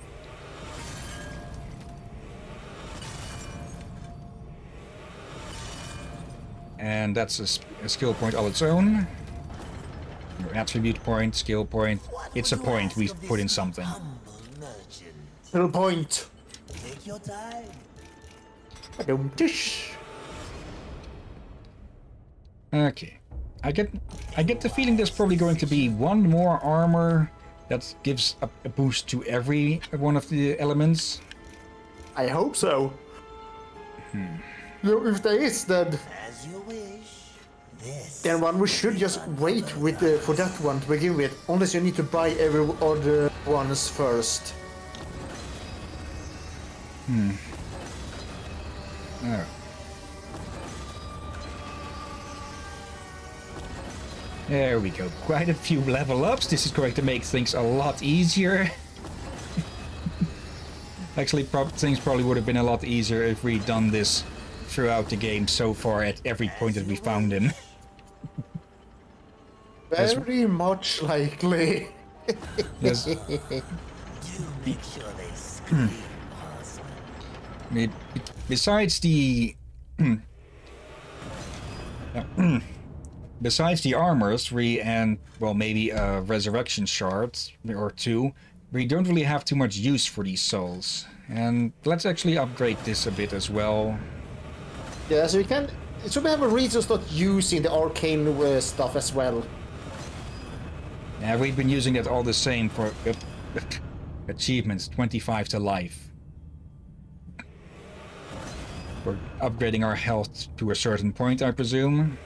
And that's a skill point all its own. Attribute point, skill point. It's a point we've put in something. Little point. Take your time. Don't dish. Okay. I get I get the feeling there's probably going to be one more armor that gives a, a boost to every one of the elements. I hope so. Hmm. If there is, then As you wish. This. then one we should just wait with the, for that one to begin with, unless you need to buy every other ones first. Hmm. Oh. There we go. Quite a few level ups. This is going to make things a lot easier. Actually, prob- things probably would have been a lot easier if we'd done this throughout the game so far at every point that we found him. Very much likely. Yes. Do make sure they scream, horseman. Be- be- Besides the hmm. Hmm. besides the armors, we and well maybe a resurrection shard or two, we don't really have too much use for these souls. And let's actually upgrade this a bit as well. Yeah, so we can. So we have a reason to start using the arcane uh, stuff as well. Yeah, we've been using it all the same for achievements, 25 to life. We're upgrading our health to a certain point, I presume.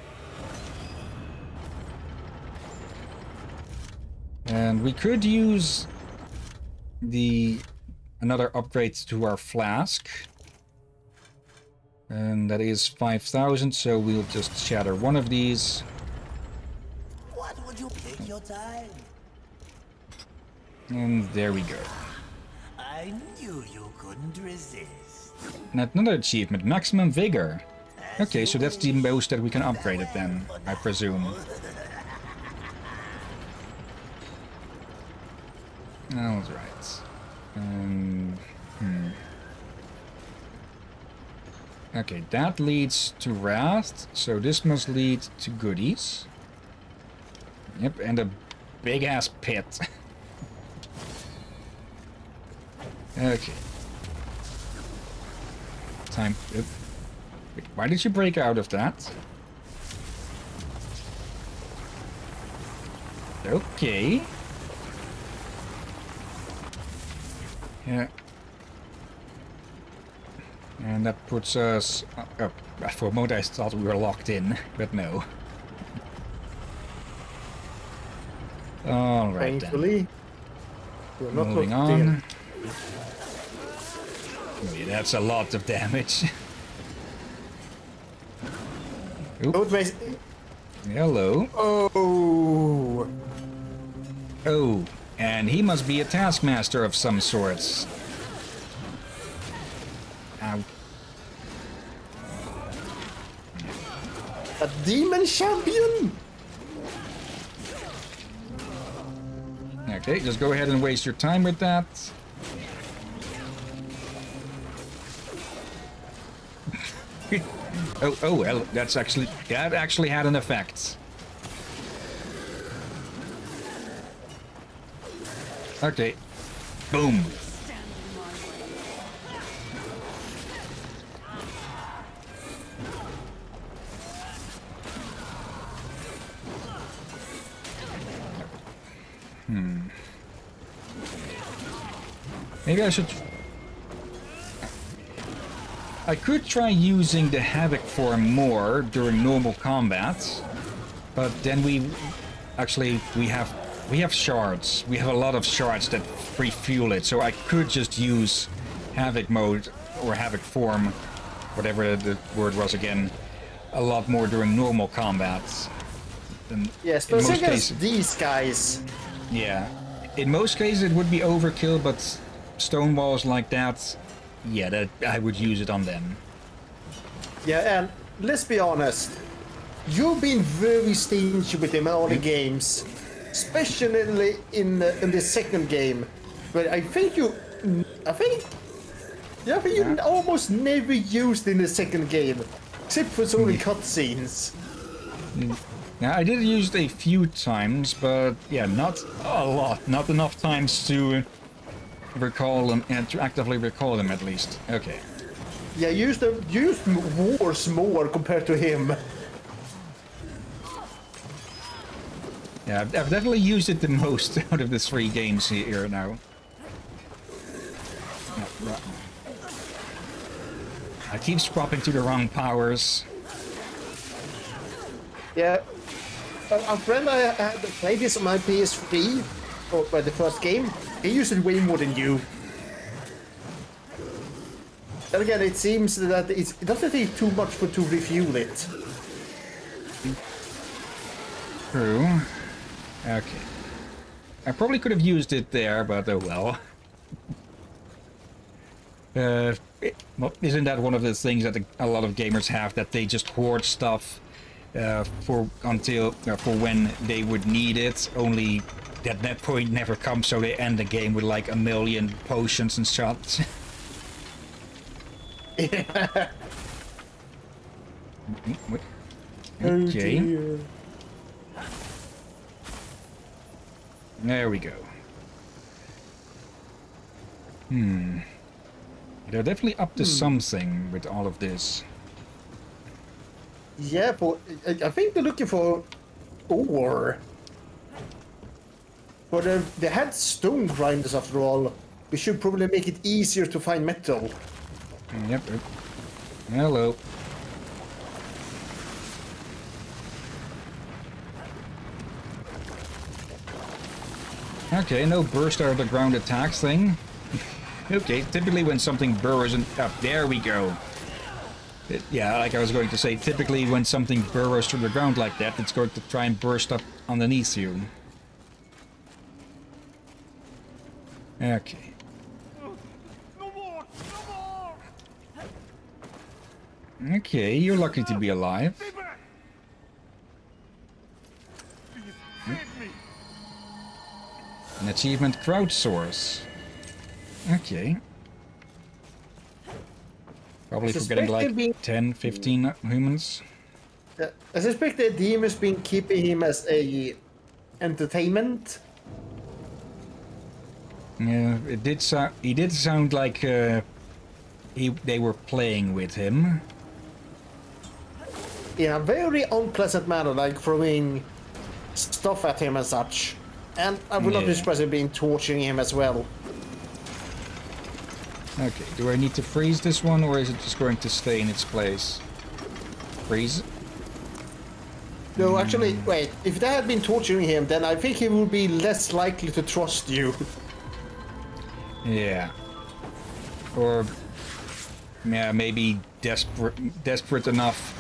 And we could use the another upgrade to our flask. And that is 5,000, so we'll just shatter one of these. Your time? And there we go. I knew you couldn't resist. And another achievement, maximum vigor. Okay, so that's the most that we can upgrade it then, I presume. Alright. Um, hmm. Okay, that leads to Wrath, so this must lead to goodies. Yep, and a big ass pit. okay. Time. Wait, why did you break out of that? Okay. Yeah. And that puts us... Uh, for a moment I thought we were locked in, but no. Alright. Thankfully, we're not Moving on. yeah, that's a lot of damage. Don't. Hello. Oh. Oh, and he must be a taskmaster of some sorts. Ow. A demon champion? Okay, just go ahead and waste your time with that. oh, oh, well, that's actually, that actually had an effect. Okay. Boom. Maybe I should... I could try using the Havoc form more during normal combats, but then we... Actually, we have... We have shards. We have a lot of shards that refuel it, so I could just use Havoc mode, or Havoc form, whatever the word was again, a lot more during normal combats. Than Yes, in most cases. these guys. Yeah. In most cases it would be overkill, but stone walls like that, yeah, that I would use it on them. Yeah, and let's be honest. You've been very stingy with him in all the mm-hmm. games, especially in the, in the second game. But I think you, I think, yeah, I think you Yeah. almost never used in the second game, except for some the Mm. cutscenes. Mm. Now I did use it a few times, but yeah, not a lot, not enough times to recall them and to actively recall them at least. Okay. Yeah, used them, you used wars more compared to him. Yeah, I've, I've definitely used it the most out of the three games here now. I keep swapping to the wrong powers. Yeah. A, a friend I had played this on my PS3, or by the first game, he used it way more than you. Then again, it seems that it doesn't take too much for to refuel it. True. Okay. I probably could have used it there, but oh well. Uh, it- well, isn't that one of the things that a lot of gamers have that they just hoard stuff uh, for until uh, for when they would need it? Only that that point never comes, so they end the game with like a million potions and shots. Wait. Okay. There we go. Hmm. They're definitely up to something with all of this. Yeah, but I, I think they're looking for ore. But they had stone grinders after all. We should probably make it easier to find metal. Yep. Hello. Okay, no burst out of the ground attacks thing. okay, typically when something burrows and Up, there we go. It- yeah, like I was going to say, typically when something burrows through the ground like that, it's going to try and burst up underneath you. Okay. Okay, you're lucky to be alive. An achievement crowdsource. Okay. Probably for Suspect getting like they're being- 10, 15 humans. Uh, I suspect the demon's been keeping him as a entertainment. Yeah, it did sound. He did sound like uh, he they were playing with him. in a very unpleasant manner, like throwing stuff at him and such. And I would not be surprised if being torturing him as well. Okay, do I need to freeze this one or is it just going to stay in its place? Freeze. No, actually, wait. If they had been torturing him, then I think he would be less likely to trust you. Yeah. Or yeah, maybe desperate desperate enough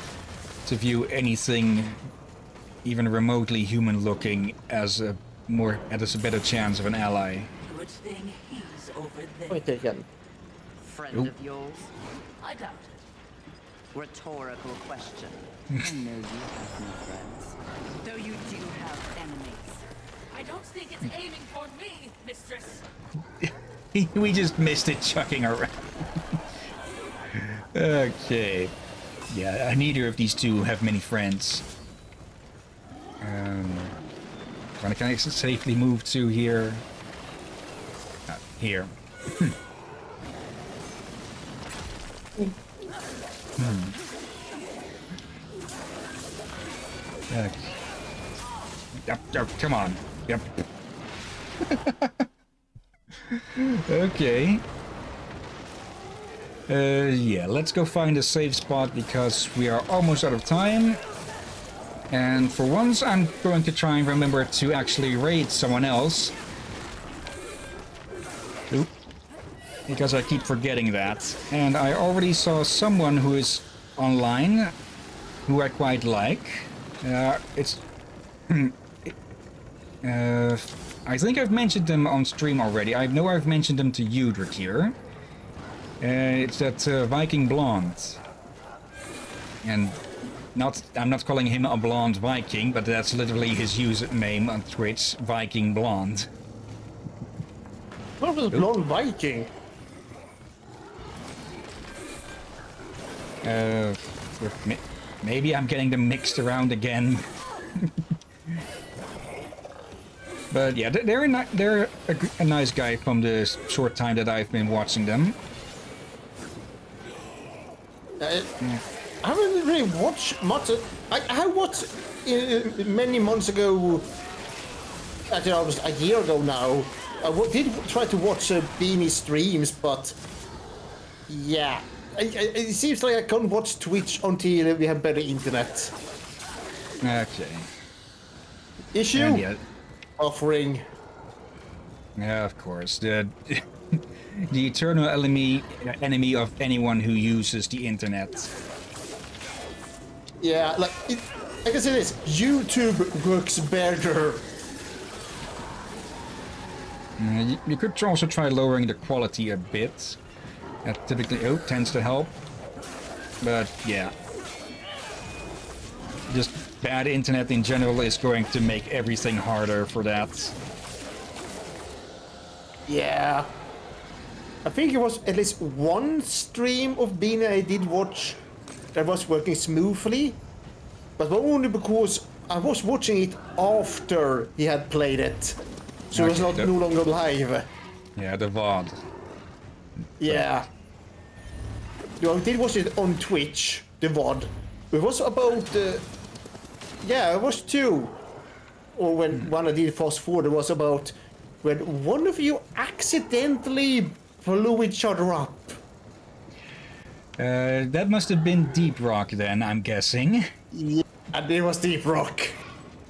to view anything even remotely human looking as a more as a better chance of an ally. Good thing he's over there. Wait again. Friend Oop. of yours? I doubt it. Rhetorical question. I know you have no friends. Though you do have enemies. I don't think it's aiming for me, mistress. we just missed it chucking around. okay. Yeah, neither of these two have many friends. Um, can I, safely move to here? Uh, here. hmm. Okay. Yep, yep, come on. Yep. okay. Uh, yeah, let's go find a safe spot because we are almost out of time. And for once, I'm going to try and remember to actually raid someone else. Oop. Because I keep forgetting that. And I already saw someone who is online who I quite like. Uh, it's. uh, I think I've mentioned them on stream already. I know I've mentioned them to you, Drakir. Uh, it's that uh, Viking Blonde. And not, I'm not calling him a blonde Viking, but that's literally his username on Twitch, Viking Blonde. What was blonde Viking? Uh, maybe I'm getting them mixed around again. but yeah, they- they're a, they're a, a nice guy from the short time that I've been watching them. Uh, I haven't really watched much. I, I watched uh, many months ago. Actually, almost a year ago now. I w- did try to watch uh, Beanie streams, but yeah, I, I, it seems like I can't watch Twitch until we have better internet. Okay. Issue offering. yeah, of course. The the eternal enemy enemy of anyone who uses the internet. Yeah, like it, I can say this: YouTube works better. Uh, you, you could also try lowering the quality a bit. That typically oh, tends to help. But yeah. Just bad internet in general is going to make everything harder for that. Yeah. I think it was at least one stream of Beanie I did watch that was working smoothly. But only because I was watching it after he had played it. So it was not that- no longer live. Yeah, the VOD. Yeah. Know, I did watch it on Twitch, the VOD. It was about, uh, yeah, it was two. Or when one of did fast forward, it was about when one of you accidentally blew each other up. Uh, that must have been Deep Rock then, I'm guessing. And it was Deep Rock.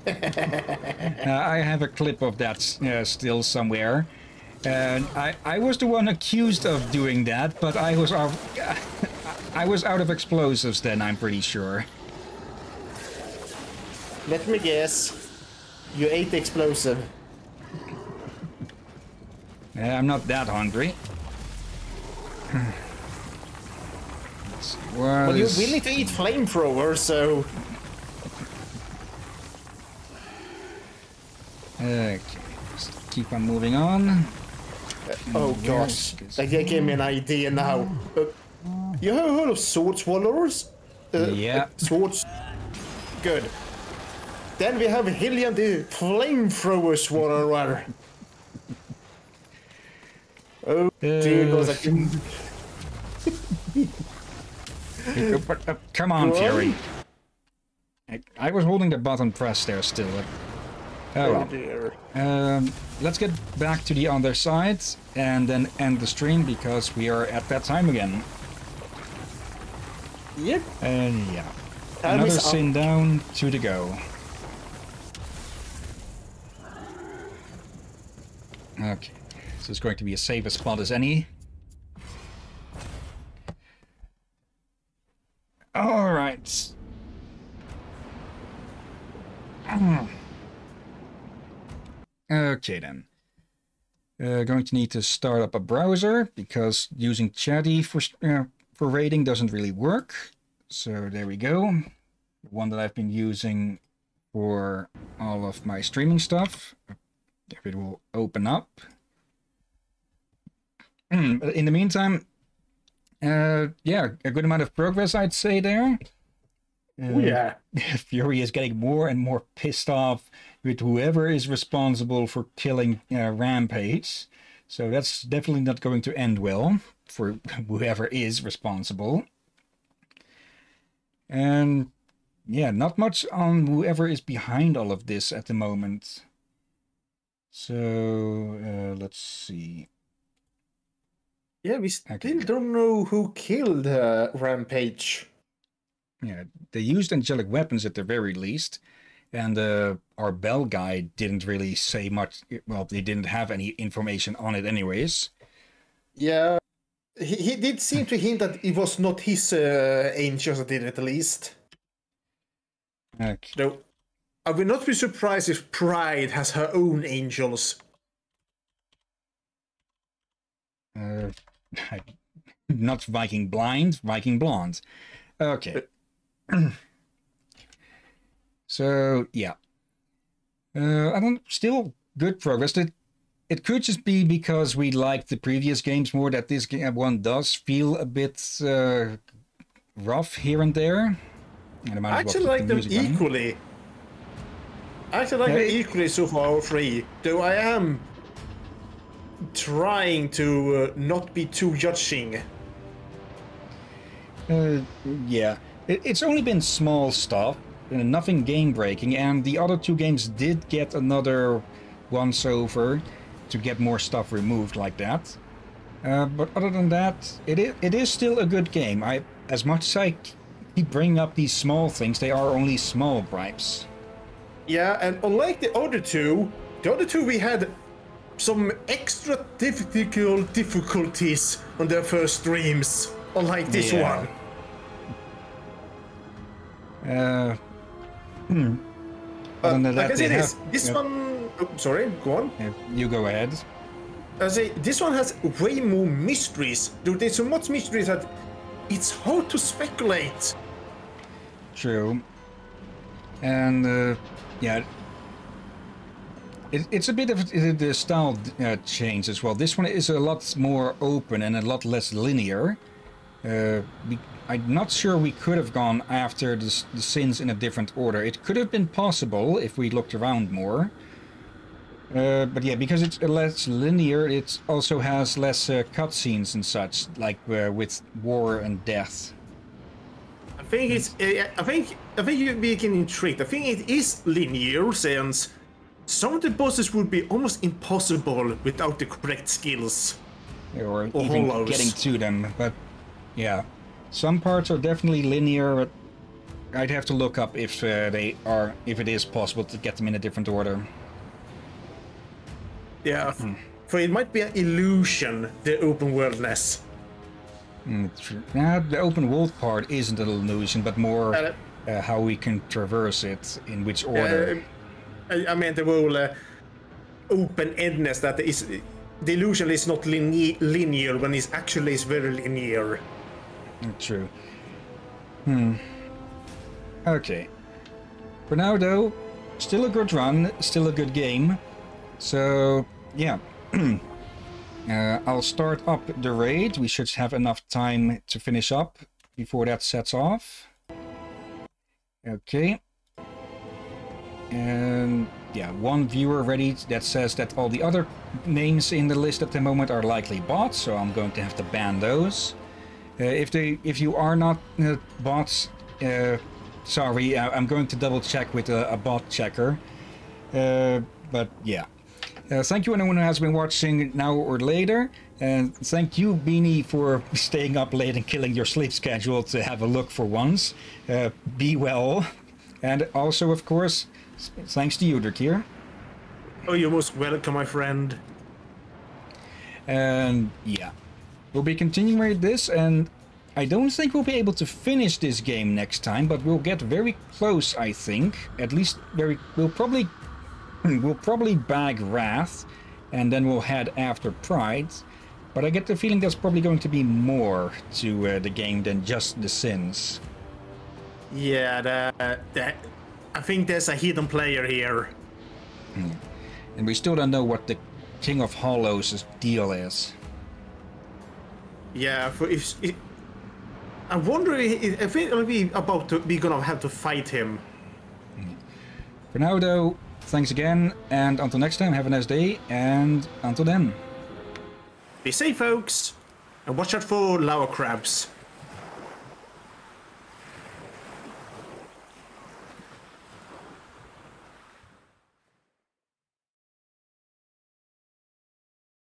Uh, I have a clip of that uh, still somewhere. And I, I was the one accused of doing that, but I was out, I was out of explosives then, I'm pretty sure. Let me guess. You ate the explosive. Uh, I'm not that hungry. See, But you're was- willing to eat flamethrower, so Okay, just keep on moving on. oh gosh, is- that gave me an idea now. Uh, You have heard of sword swallowers? Uh, Yeah. Swords. Good. Then we have Hillyan the flamethrower swallower. Oh dear, God, I can... Uh, come on, Go. Fury. I, I was holding the button pressed there still. Oh Oh well. dear. Um, let's get back to the other side and then end the stream because we are at that time again. Yep. And yeah. Time Another sin down, two to go. Okay. This is going to be as safe a spot as any. Alright. Okay then. Uh, going to need to start up a browser because using Chatty for uh, for raiding doesn't really work. So there we go. The one that I've been using for all of my streaming stuff. If it will open up. But in the meantime, uh, yeah, a good amount of progress, I'd say there. Oh, yeah. Fury is getting more and more pissed off with whoever is responsible for killing uh, Rampage. So that's definitely not going to end well for whoever is responsible. And yeah, not much on whoever is behind all of this at the moment. So uh, let's see. Yeah, we still Okay. don't know who killed uh, Rampage. Yeah, they used angelic weapons at the very least. And uh, our bell guy didn't really say much. Well, they didn't have any information on it, anyways. Yeah. He, he did seem to hint that it was not his uh, angels that did it, at least. Okay. I will not be surprised if Pride has her own angels. Uh, not Viking blind, Viking blonde. Okay. so yeah, uh, I don't. Still good progress. It it could just be because we liked the previous games more that this ga- one does feel a bit uh, rough here and there. And I might I actually like the them running. equally. I actually like Hey. equally so far, three. Though I am trying to uh, not be too judging. Uh, yeah, it, it's only been small stuff, uh, nothing game breaking, and the other two games did get another once over to get more stuff removed like that. Uh, but other than that, it is, it is still a good game. I, as much as I keep bringing up these small things, they are only small gripes. Yeah, and unlike the other two, the other two we had some extra difficult difficulties on their first streams. Unlike this Yeah. one. Uh, hmm. Than Like I this, this yeah, one. Oh, sorry, go on. yeah, you go ahead. I say this one has way more mysteries. There's so much mysteries that it's hard to speculate. True. And uh, yeah, it, it's a bit of a, the style uh, change as well. This one is a lot more open and a lot less linear. Uh, we, I'm not sure we could have gone after the, the sins in a different order. It could have been possible if we looked around more. Uh, but yeah, because it's less linear, it also has less uh, cutscenes and such, like uh, with war and death. I think it's. Uh, I think. I think you're intrigued. I think it is linear since some of the bosses would be almost impossible without the correct skills. or Or even hollows. getting to them. But yeah, some parts are definitely linear. But I'd have to look up if uh, they are, if it is possible to get them in a different order. Yeah. Hmm. For it might be an illusion, the open worldness. Mm, nah, the open world part isn't an illusion, but more Uh, uh, how we can traverse it, in which order. Uh, I, I mean the whole uh, open-endedness that is. The illusion is not line- linear when it actually is very linear. Mm, True. Hmm. Okay. For now, though, still a good run, still a good game. So, yeah. Uh, I'll start up the raid. We should have enough time to finish up before that sets off. Okay. And yeah, one viewer ready that says that all the other names in the list at the moment are likely bots, so I'm going to have to ban those. Uh, if they, if you are not uh, bots, uh, sorry, I, I'm going to double check with a, a bot checker. Uh, but yeah. Uh, thank you anyone who has been watching now or later. And thank you, Beanie, for staying up late and killing your sleep schedule to have a look for once. Uh, be well. And also, of course, thanks to you, Drakir. Oh, you're most welcome, my friend. And yeah, we'll be continuing with this, and I don't think we'll be able to finish this game next time, but we'll get very close, I think. At least very, we'll probably, we'll probably bag Wrath, and then we'll head after Pride. But I get the feeling there's probably going to be more to uh, the game than just the sins. Yeah, the, the, I think there's a hidden player here. And we still don't know what the King of Hollows' deal is. Yeah, for if, if I wonder if, if it'll be about to be gonna have to fight him. For now, though, thanks again, and until next time, have a nice day, and until then. Be safe, folks, and watch out for lower crabs.